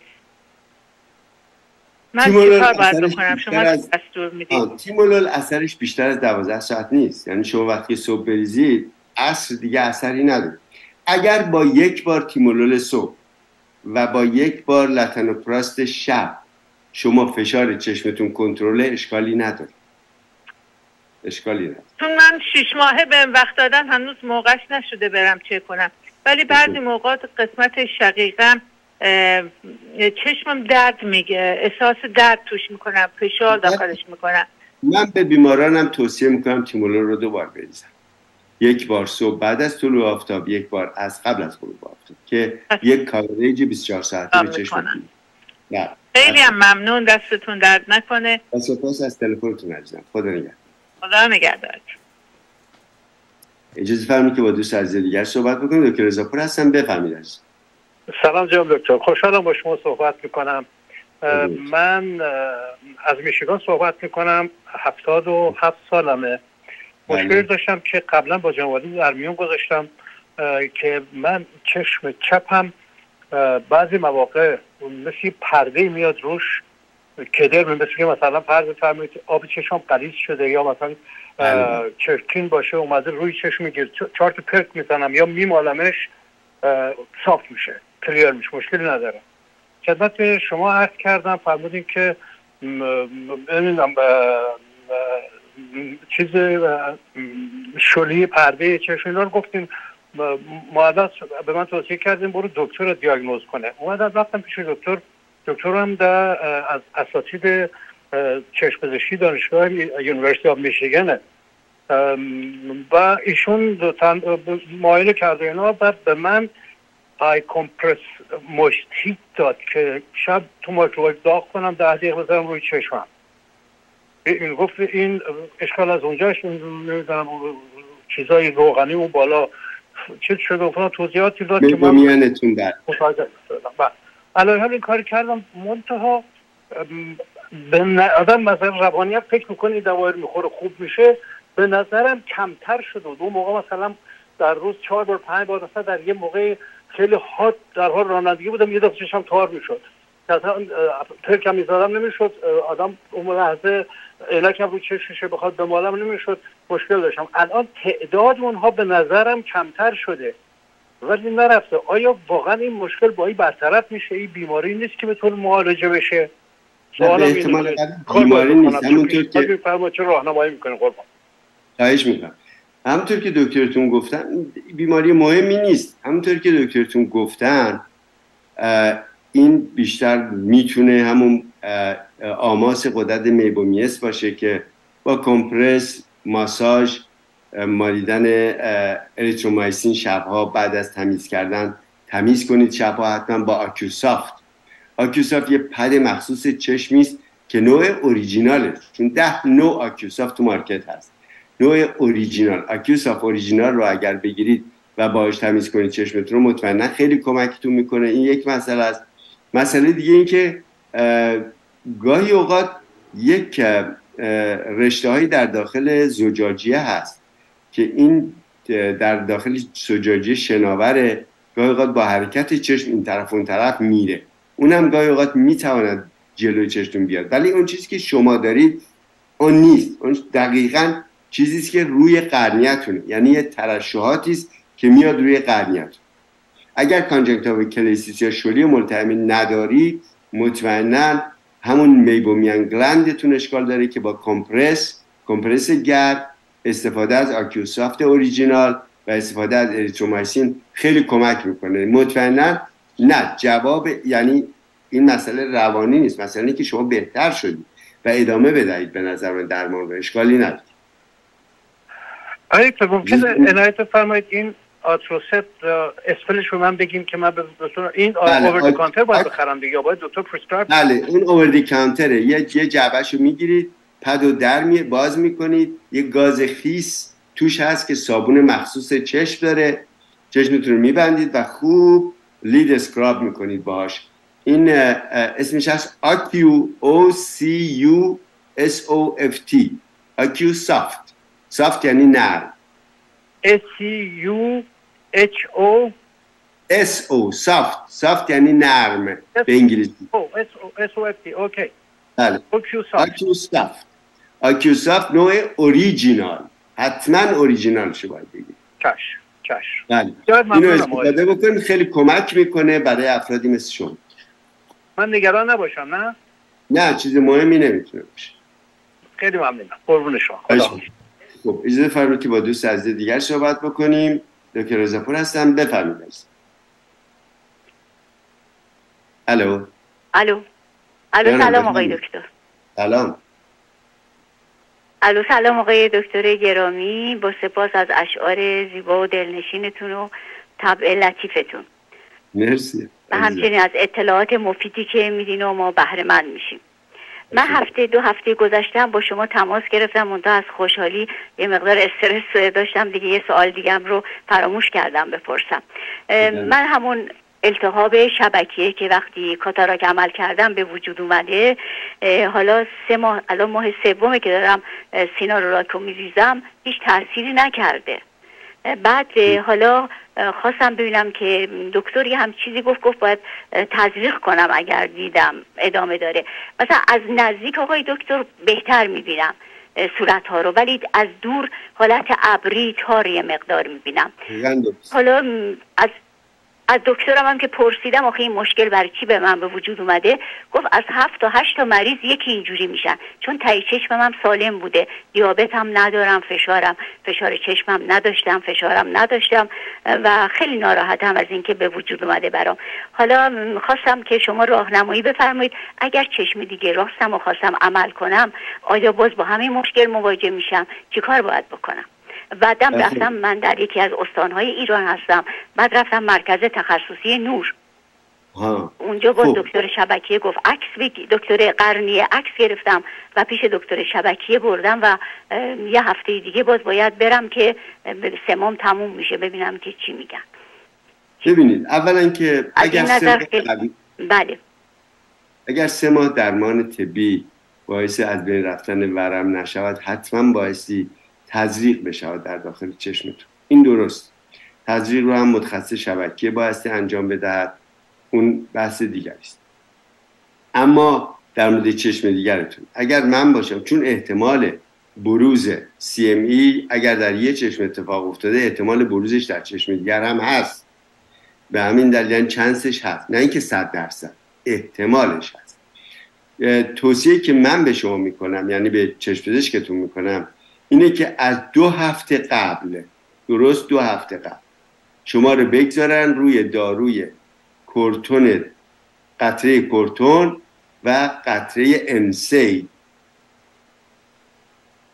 من چیکار باید بکنم؟ شما از... دستور می‌دید. تیمولول اثرش بیشتر از دوازده ساعت نیست. یعنی شما وقتی صبح بریزید اصر دیگه اثری نداره. اگر با یک بار تیمولول صبح و با یک بار لتنوپراست شب. شما فشار چشمتون کنترل اشکالی نداره. اشکالی نداره. چون من شیش ماهه به وقت دادن هنوز موقعش نشده برم چه کنم. ولی بعضی موقعات قسمت شقیقم چشمم درد می‌گیره. احساس درد توش می‌کنم فشار داخلش می‌کنم. من به بیمارانم توصیه می‌کنم timolol رو دو بار بریزم. یک بار صبح بعد از طلوع آفتاب یک بار از قبل از غروب آفتاب که یک coverage 24 ساعته به چشم خیلی هم ممنون دستتون درد نکنه. سپاس از تلفنتون عزیزم. خدا نگهدار. خدا نگهدار. اجازه فرمایید که با دوست عزیز دیگر صحبت بکنیم. دکتر رضاپور هستم. بفرمایید سلام جناب دکتر. خوشحالم با شما صحبت می‌کنم. من از میشیگان صحبت می‌کنم. هفتاد و هفت سالمه. مشکلی بله. داشتم که قبلا با جنوالی در میون گذاشتم که من چشم چپم بعضی مواقع مثل پرده میاد روش کدر مثل که مثلا فرض فرمایید آب چشم قلیز شده یا مثلا بله. چرکین باشه اومده روی چشم میگیر چهار پرک می‌زنم یا میمالمش صاف میشه کلیر میشه مشکلی نداره خدمت شما عرض کردم فرمودین که چیز شلی پرده چشم رو گفتین معدد به من توصیه کردیم برو دکتر رو دیاگنوز کنه. اومدم رفتم پیش دکتر. دکتر هم در از اساتید چشم پزشکی دانشگاه University of Michigan ه. و ایشون معاینه کرده اینا بعد به من eye compress mask داد که شب تو مایکروویو داغ کنم ده دقیقه بذارم روی چشمم. این گفت این اشکال از اونجاش نمی‌دونم چیزای روغنی اون بالا چه شده افتاد توضیحاتی داد که من میانتون در. بله. الان این کاری کردم منتها به آدم مثلا روانیت فکر می‌کنه دوایر می‌خوره خوب میشه. به نظرم کمتر شده اون موقع مثلا در روز چهار بار پنج بار مثلا در یه موقع خیلی حاد در حال رانندگی بودم یه دفعه چشم تار می‌شد. اصلا پرکم میزادم نمی‌شد آدم اون لحظه عینکم رو چشمشه بخواد بمالم نمی‌شد مشکل داشتم. الان تعداد اونها به نظرم کمتر شده ولی نرفته. آیا واقعا این مشکل با این برطرف میشه؟ این بیماری نیست که بتونه معالجه بشه؟ سوالم بیماری نیست. همونطور که چه راهنمایی می‌کنه قربان؟ خواهش می‌کنم. همونطور که دکترتون گفتن بیماری مهمی نیست. همونطور که دکترتون گفتن این بیشتر می‌تونه همون آماس قدرت میبومیس باشه که با کمپرس ماساژ مالیدن erythromycin شبها بعد از تمیز کردن تمیز کنید شبها حتما با OCuSOFT. OCuSOFT یه پد مخصوص چشمی است که نوع اوریجیناله. چون ده نوع OCuSOFT تو market هست. نوع original. OCuSOFT original رو اگر بگیرید و باهاش تمیز کنید چشمتون رو مطمئنا خیلی کمکتون می‌کنه. این یک مسئله است. مسئله دیگه این که گاهی اوقات یک رشته هایی در داخل زجاجیه هست که این در داخل زجاجیه شناوره. گاهی اوقات با حرکت چشم این طرف اون طرف میره. اونم گاهی اوقات می‌تواند جلوی چشتون بیاد. ولی اون چیزی که شما دارید اون نیست. اون دقیقا چیزی که روی قرنیتونه. یعنی یه ترشحاتی است که میاد روی قرنیت. اگر کانجنکتیوا کلیسیس یا شلی ملتهمی نداری مطمئنا همون meibomian gland تون اشکال داره که با کمپرس کمپرس گرم استفاده از OCuSOFT original و استفاده از erythromycin خیلی کمک می‌کنه. مطمئنا نه. جواب یعنی این مسئله روانی نیست. مسئله که شما بهتر شدید و ادامه بدهید به نظر من درمان اشکالی نداره. آیا ممکن عنایت فرمایید این آتروسپت spell ش رو من بگیم که من به دکتر این بله. over counter باید بخرم دیگه باید دکتر prescribe بله این over counter ه. یه یه جعبهشو می‌گیرید پد و در می باز می‌کنید. یه گاز خیس توش هست که صابون مخصوص چشم داره. چشمتون رو میبندید و خوب lid scrub می‌کنید باش این اسمش هست OCu O C U S O F T OCuSOFT soft یعنی نرم. S U H O S O soft soft یعنی نرم به انگلیسی. S O F T. okay بله. OCuSOFT OCuSOFT نوع اوریجینال حتما اوریجینال شو باید بگید چش چش. بله. اینو استفاده بکنید خیلی کمک می‌کنه برای افرادی مثل شما. من نگران نباشم نه؟ نه چیز مهمی نمی‌تونه باشه. خیلی ممنونم. قربون شما. خب اجازه فرمایید که با دوست عزیز دیگر صحبت بکنیم. دکتر رضاپور هستم. بفرمایید. الو. الو. الو سلام آقای دکتر. سلام. الو سلام آقای دکتر گرامی. با سپاس از اشعار زیبا و دلنشینتون و طبع لطیفتون. مرسی. و همچنین از اطلاعات مفیدی که میدین و ما بهره مند میشیم. من هفته دو هفته گذشتم با شما تماس گرفتم منتها از خوشحالی یه مقدار استرس داشتم. دیگه یه سوال دیگم رو فراموش کردم بپرسم. من همون التهاب شبکیه که وقتی کاتاراک عمل کردم به وجود اومده. حالا سه ماه الان ماه سومه که دارم سینا رو راکو میریزم هیچ تاثیری نکرده. بعد حالا خواستم ببینم که دکتری هم چیزی گفت گفت باید تزریق کنم اگر دیدم ادامه داره. مثلا از نزدیک آقای دکتر بهتر می‌بینم صورت ها رو ولی از دور حالت ابری تاری مقدار می‌بینم. حالا از از دکترم هم که پرسیدم آخه این مشکل برای چی به من به وجود اومده؟ گفت از هفت تا هشت تا مریض یکی اینجوری میشن. چون تایی چشمم هم سالم بوده. دیابت هم ندارم فشارم. فشار چشمم نداشتم فشارم نداشتم. و خیلی ناراحتم از اینکه به وجود اومده برام. حالا خواستم که شما راهنمایی بفرمایید. اگر چشم دیگه راستم و خواستم عمل کنم آیا باز با همین مشکل مواجه میشم؟ چیکار باید بکنم؟ بعدم رفتم من در یکی از استانهای ایران هستم. بعد رفتم مرکز تخصصی نور. اونجا با خب. دکتر شبکیه گفت عکس بگی. دکتر قرنیه عکس گرفتم و پیش دکتر شبکیه بردم و یه هفته دیگه باز باید برم که سمام تموم میشه. ببینم که چی میگن. ببینید اولا که اگر سه بله. اگر سه ماه درمان طبی باعث از بین رفتن ورم نشود حتما باعثی تزریق بشود در داخل چشمتون. این درست. تزریق رو هم متخصص شبکیه بایستی انجام بدهد. اون بحث دیگری است. اما در مورد چشم دیگرتون. اگر من باشم چون احتمال بروز CME اگر در یه چشم اتفاق افتاده احتمال بروزش در چشم دیگر هم هست. به همین دلیل یعنی چانسش هست. نه اینکه صد درصد احتمالش هست. توصیه که من به شما می‌کنم یعنی به چشم پزشکتون می‌کنم اینه که از دو هفته قبل درست دو هفته قبل شما رو بگذارن روی داروی کورتون قطره کورتون و قطره انسید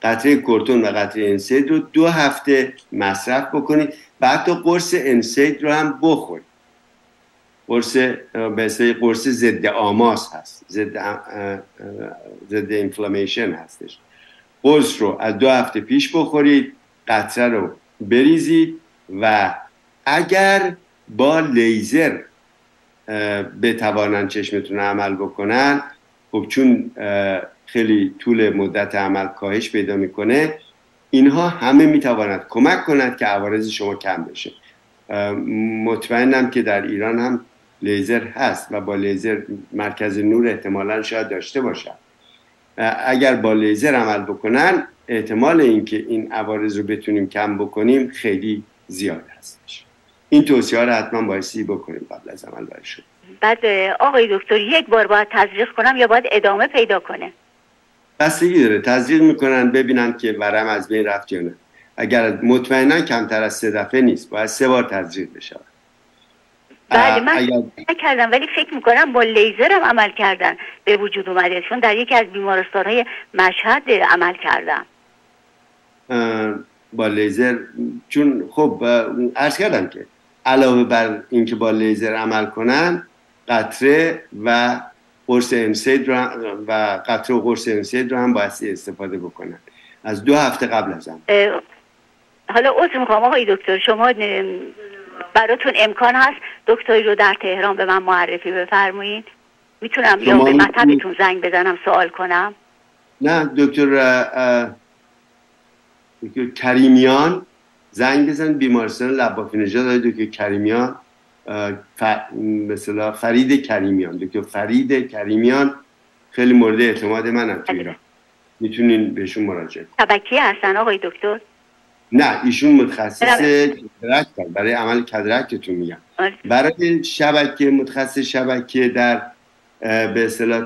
قطره کورتون و قطره انسید رو دو هفته مصرف بکنید بعد تو قرص انسید رو هم بخورید. قرص به قرص ضد آماس هست. ضد ضد اینفلامیشن هستش. قرص رو از دو هفته پیش بخورید قطره رو بریزید و اگر با لیزر بتوانند چشمتون عمل بکنن خب چون خیلی طول مدت عمل کاهش پیدا می‌کنه اینها همه می‌تواند کمک کند که عوارض شما کم بشه. مطمئنم که در ایران هم لیزر هست و با لیزر مرکز نور احتمالا شاید داشته باشد. اگر با لیزر عمل بکنن احتمال اینکه این عوارض رو بتونیم کم بکنیم خیلی زیاد هستش این توصیه رو حتما بایستی بکنیم قبل از عمل برای بعد آقای دکتر یک بار باید تزریق کنم یا باید ادامه پیدا کنه؟ بستگی داره. تزریق می‌کنن ببینن که ورم از بین رفت یا نه. اگر مطمئنا کمتر از سه دفعه نیست باید سه بار تزریق بشه. بله من اگر... کردم ولی فکر می‌کنم با لیزرم عمل کردن به وجود اومده چون در یکی از بیمارستان های مشهد عمل کردم. با لیزر چون خب عرض کردم که علاوه بر اینکه با لیزر عمل کنن قطره و قرص امسید رو و قطره و قرص امسید رو هم باید استفاده بکنن. از دو هفته قبل از هم حالا عذر می‌خوام آقای دکتر شما براتون امکان هست. دکتری رو در تهران به من معرفی بفرمایید می‌تونم یا به مطبتون زنگ بزنم سوال کنم. نه دکتر دکتر کریمیان زنگ بزن. بیمارستان لبافی نژاد دکتر کریمیان مثلا فرید کریمیان. دکتر فرید کریمیان خیلی مورد اعتماد منم تو ایران. می‌تونین بهشون مراجعه شبکه هستن آقای دکتر؟ نه ایشون متخصص کدرک برای عمل کدرکتون میگم. آره. برای شبکه متخصص شبکه در به اصطلاح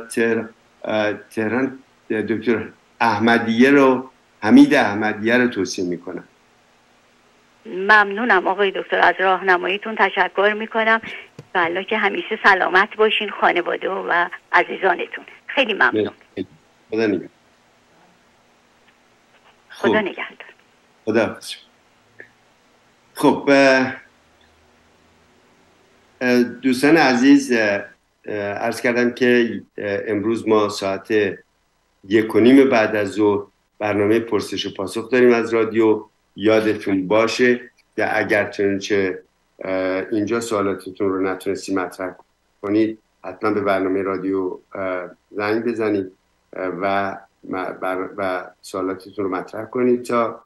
تهران دکتر احمدیه رو حمید احمدیه رو توصیه می‌کنم. ممنونم آقای دکتر. از راهنماییتون تشکر می‌کنم. بلا که همیشه سلامت باشین خانواده و عزیزانتون. خیلی ممنون. خدا نگهدار. خدا نگهدار. خدا خب دوستان عزیز ارز کردم که امروز ما ساعت یک و نیم بعد از ظهر برنامه پرسش و پاسخ داریم از رادیو. یادتون باشه که اگر چنانچه اینجا سوالاتتون رو نتونستی مطرح کنید حتما به برنامه رادیو زنگ بزنید و و سوالاتتون رو مطرح کنید تا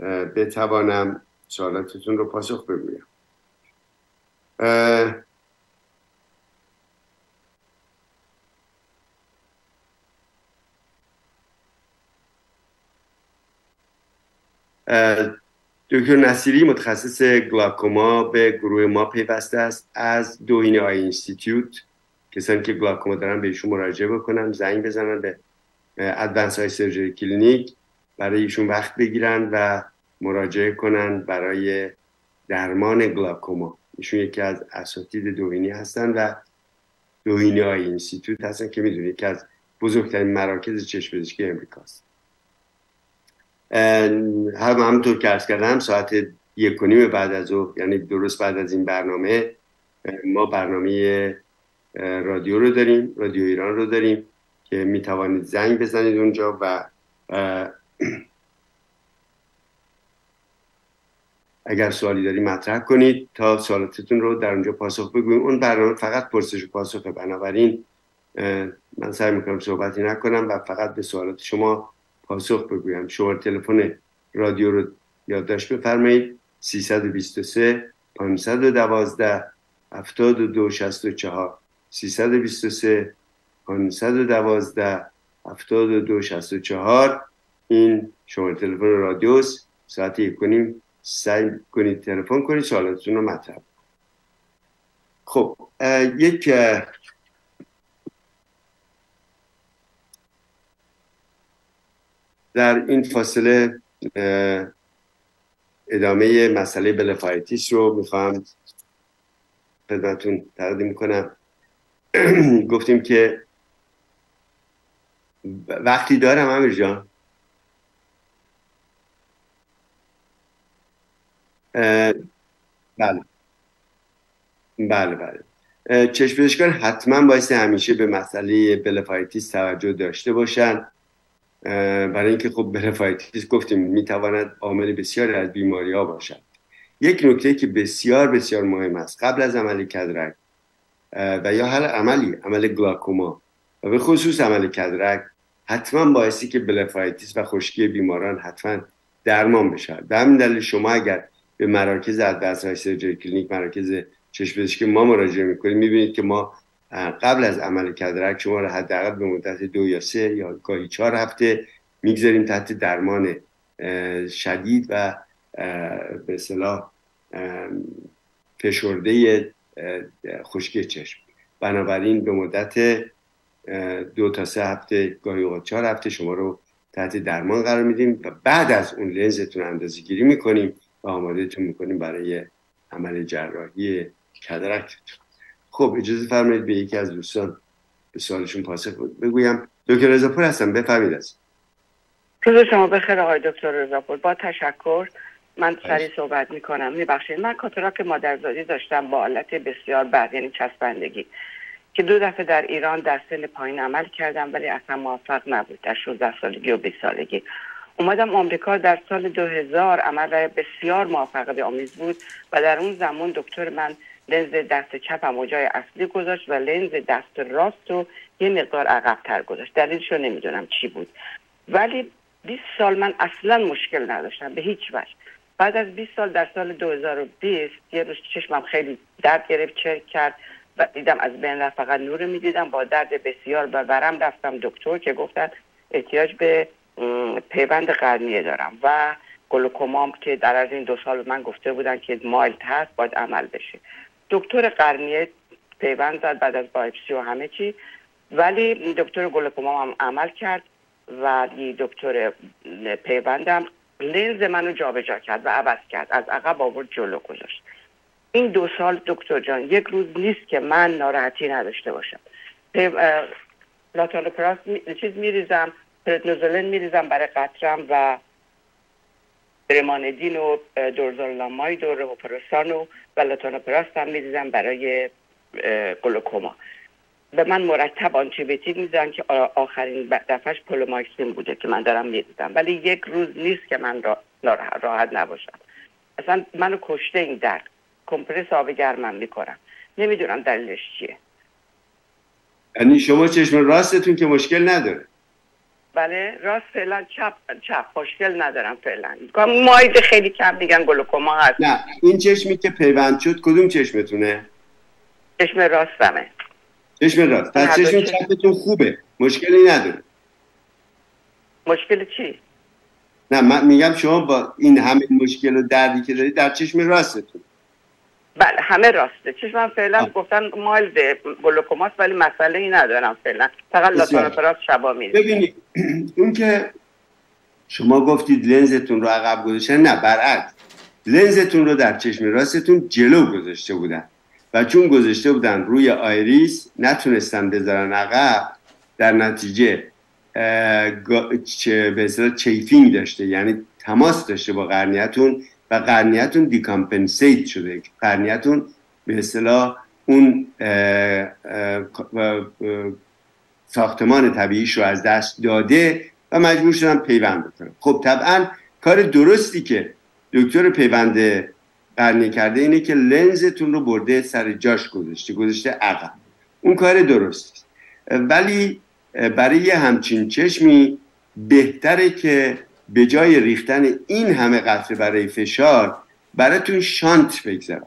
بتوانم سوالاتتون رو پاسخ بگویم. دکتر نصیری متخصص گلاکوما به گروه ما پیوسته است از Doheny Eye Institute. کسانی که گلاکوما دارن بهشون مراجعه بکنن زنگ بزنن به Advanced Eye Surgery Clinic برای ایشون وقت بگیرن و مراجعه کنن برای درمان گلاکوما. ایشون یکی از اساتید دوینی هستن و دوینی های اینستیتوت هستن که می‌دونید یکی از بزرگترین مراکز چشم پزشکی امریکاست. هم همونطور که ارز کردم ساعت یک و نیم بعد از او یعنی درست بعد از این برنامه ما برنامه رادیو رو داریم رادیو ایران رو داریم که می توانید زنگ بزنید اونجا و اگر سوالی داری مطرح کنید تا سوالاتتون رو در اونجا پاسخ بگویم اون برنامه فقط پرسش و پاسخه بنابراین من سعی می‌کنم صحبتی نکنم و فقط به سوالات شما پاسخ بگویم. شماره تلفن رادیو رو یادداشت بفرمایید. 323 512 72 64 323 512 72 64 این شماره تلفن رادیوس ساعت یک کنیم سعی کنید تلفن کنید سوالاتتون رو مطرح خب یک در این فاصله ادامه مسئله blepharitis رو می‌خوام خدمتون تقدیم کنم گفتیم که وقتی دارم امیر جان. بله. بله بله. چشم حتما باید همیشه به مسئله blepharitis توجه داشته باشن. برای اینکه خب blepharitis گفتیم می‌تواند عامل بسیاری از بیماری ها باشد. یک نکته که بسیار بسیار مهم است. قبل از عمل cataract و یا هر عملی عمل گلاکوما و به خصوص عمل cataract حتما بایستی که blepharitis و خشکی بیماران حتما درمان بشه به همین دلیل شما اگر به مراکز Eye Surgery Clinic مراکز چشم که ما مراجعه می‌کنیم. می‌بینید که ما قبل از عمل کدرک شما رو حداقل به مدت دو یا سه یا گاهی چهار هفته می‌گذاریم تحت درمان شدید و به اصطلاح فشرده خشکی چشم. بنابراین به مدت دو تا سه هفته گاهی اوقات چهار هفته شما رو تحت درمان قرار میدیم و بعد از اون لنزتون اندازه گیری می‌کنیم. و آمادهتون می‌کنیم برای عمل جراحی کدرکتتون خب اجازه فرمایید به یکی از دوستان به سوالشون پاسخ بگویم. دکتر رضاپور هستم بفرمایید از. روز شما بخیر آقای دکتر رضاپور. با تشکر من سری صحبت می‌کنم. میبخشید. من کاتراک مادرزادی داشتم با حالت بسیار بد یعنی چسبندگی که دو دفعه در ایران در سن پایین عمل کردم ولی اصلا موفق نبود. در 16 سالگی و 20 سالگی. اومدم آمریکا در سال 2000 عمل بسیار موفقیت آمیز بود و در اون زمان دکتر من لنز دست چپم و جای اصلی گذاشت و لنز دست راست رو یه مقدار عقبتر گذاشت. دلیلش رو نمی‌دونم چی بود. ولی 20 سال من اصلا مشکل نداشتم به هیچ وجه. بعد از 20 سال در سال 2020 یه روز چشمم خیلی درد گرفت چرک کرد و دیدم از بین رفت. فقط نور می‌دیدم با درد بسیار و برم رفتم دکتر که گفتن احتیاج به پیوند قرنیه دارم. و گلوکومام که در از این دو سال من گفته بودن که مایلت هست باید عمل بشه. دکتر قرنیه پیوند زد بعد از بایپسی و همه چی. ولی دکتر گلوکومام هم عمل کرد و دکتر پیوندم لنز منو جابجا کرد و عوض کرد. از عقب آورد جلو گذاشت. این دو سال دکتر جان یک روز نیست که من ناراحتی نداشته باشم. latanoprost می... چیز میریزم. prednisolone میریزم برای قطرم و brimonidine و dorzolamide و Rhopressa و latanoprost هم میریزم برای گلوکوما. به من مرتب آنتی‌بیوتیک میزن که آخرین دفعش polymyxin بوده که من دارم میریزم. ولی یک روز نیست که من راحت نباشم. اصلا منو کشته این درد کمپرس آب گرمم می‌کنم. نمی‌دونم دلیلش چیه. یعنی شما چشم راستتون که مشکل نداره. بله راست فعلا چپ چپ مشکل ندارم فعلا. مایز خیلی کم میگن گلوکوما هست. نه این چشمی که پیوند شد کدوم چشمتونه؟ چشم راستمه. چشم راست. پس چشم چپتون خوبه. مشکلی نداره. مشکل چی؟ نه من میگم شما با این همه مشکل و دردی که دارید در چشم راستتون. بله همه راسته. چشمم فعلا گفتن mild glaucoma س ولی مسئله ای ندارم فعلا. فقط latanoprost شبا میره. ببینید اون که شما گفتید لنزتون رو عقب گذاشتن نه برعکس. لنزتون رو در چشم راستتون جلو گذاشته بودن. و چون گذاشته بودن روی iris نتونستن بذارن عقب. در نتیجه به اصطلاح chafing داشته یعنی تماس داشته با قرنیتون. و قرنیتون دیکامپنسیت شده قرنیتون به اصطلاح اون ساختمان طبیعیش رو از دست داده و مجبور شدن پیوند بکنن. خب طبعا کار درستی که دکتر پیوند قرنی کرده اینه که لنزتون رو برده سر جاش گذاشته گذاشته عقب. اون کار درست ولی برای همچین چشمی بهتره که به جای ریختن این همه قطره برای فشار براتون شانت بگذارم.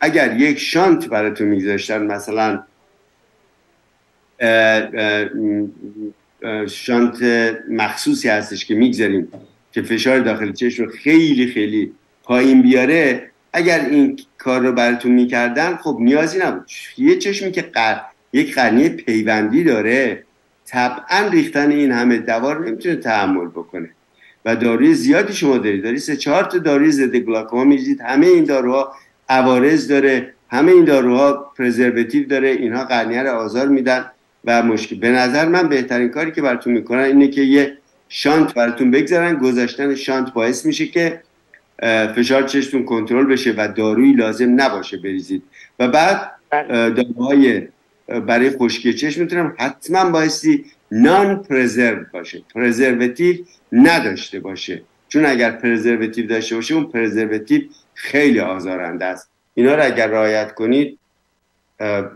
اگر یک شانت براتون میگذاشتن مثلا شانت مخصوصی هستش که می‌گذاریم که فشار داخل چشم رو خیلی خیلی پایین بیاره اگر این کار رو براتون می‌کردن خب نیازی نبود. یه چشمی که قر... یک قرنیه پیوندی داره طبعا ریختن این همه دوار نمی‌تونه تحمل بکنه. و داروی زیادی شما دارید. دارید سه چهار تا داروی ضد گلاکوما می‌دید همه این داروها عوارض داره. همه این داروها پرزرواتیو داره. اینها قرنیه رو آزار میدن و مشکل به نظر من بهترین کاری که براتون می‌کنن اینه که یه شانت براتون بگذارن. گذاشتن شانت باعث میشه که فشار چشتون کنترل بشه و دارویی لازم نباشه بریزید. و بعد بله. داروهای برای خشکی چشم می‌تونم حتما بایستی نان پرزرو باشه. پرزرواتیو نداشته باشه. چون اگر پرزرواتیو داشته باشه اون پرزرواتیو خیلی آزارنده است. اینا رو اگر رعایت کنید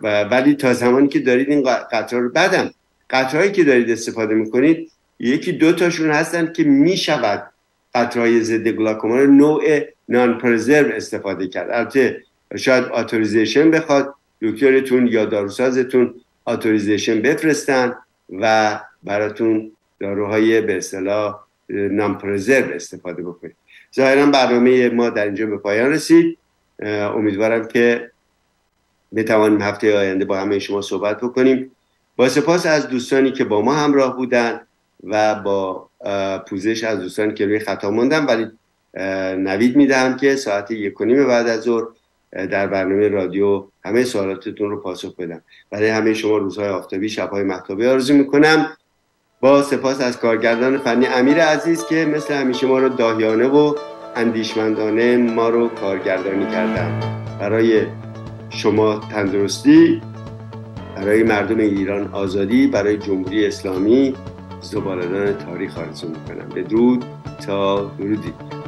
ولی تا زمانی که دارید این قطعه رو بعدم قطعهایی که دارید استفاده می‌کنید یکی دو تاشون هستن که می‌شود قطرهای ضد گلاکوما رو نوع non-preserved استفاده کرد. البته شاید authorization بخواد دکترتون یا داروسازتون authorization بفرستن. و براتون داروهای به اصطلاح non-preserved استفاده بکنید. ظاهرا برنامه ما در اینجا به پایان رسید. امیدوارم که بتوانیم هفته آینده با همه شما صحبت بکنیم. با سپاس از دوستانی که با ما همراه بودن و با پوزش از دوستانی که روی خطا موندن. ولی نوید می‌دهم که ساعت یک و نیم بعد از ظهر در برنامه رادیو همه سوالاتتون رو پاسخ بدم. برای همه شما روزهای آفتابی شبهای محتابی آرزو می‌کنم با سپاس از کارگردان فنی امیر عزیز که مثل همیشه ما رو داهیانه و اندیشمندانه ما رو کارگردانی کردن. برای شما تندرستی برای مردم ایران آزادی برای جمهوری اسلامی زبالدان تاریخ آرزو می‌کنم. بدرود تا درودی.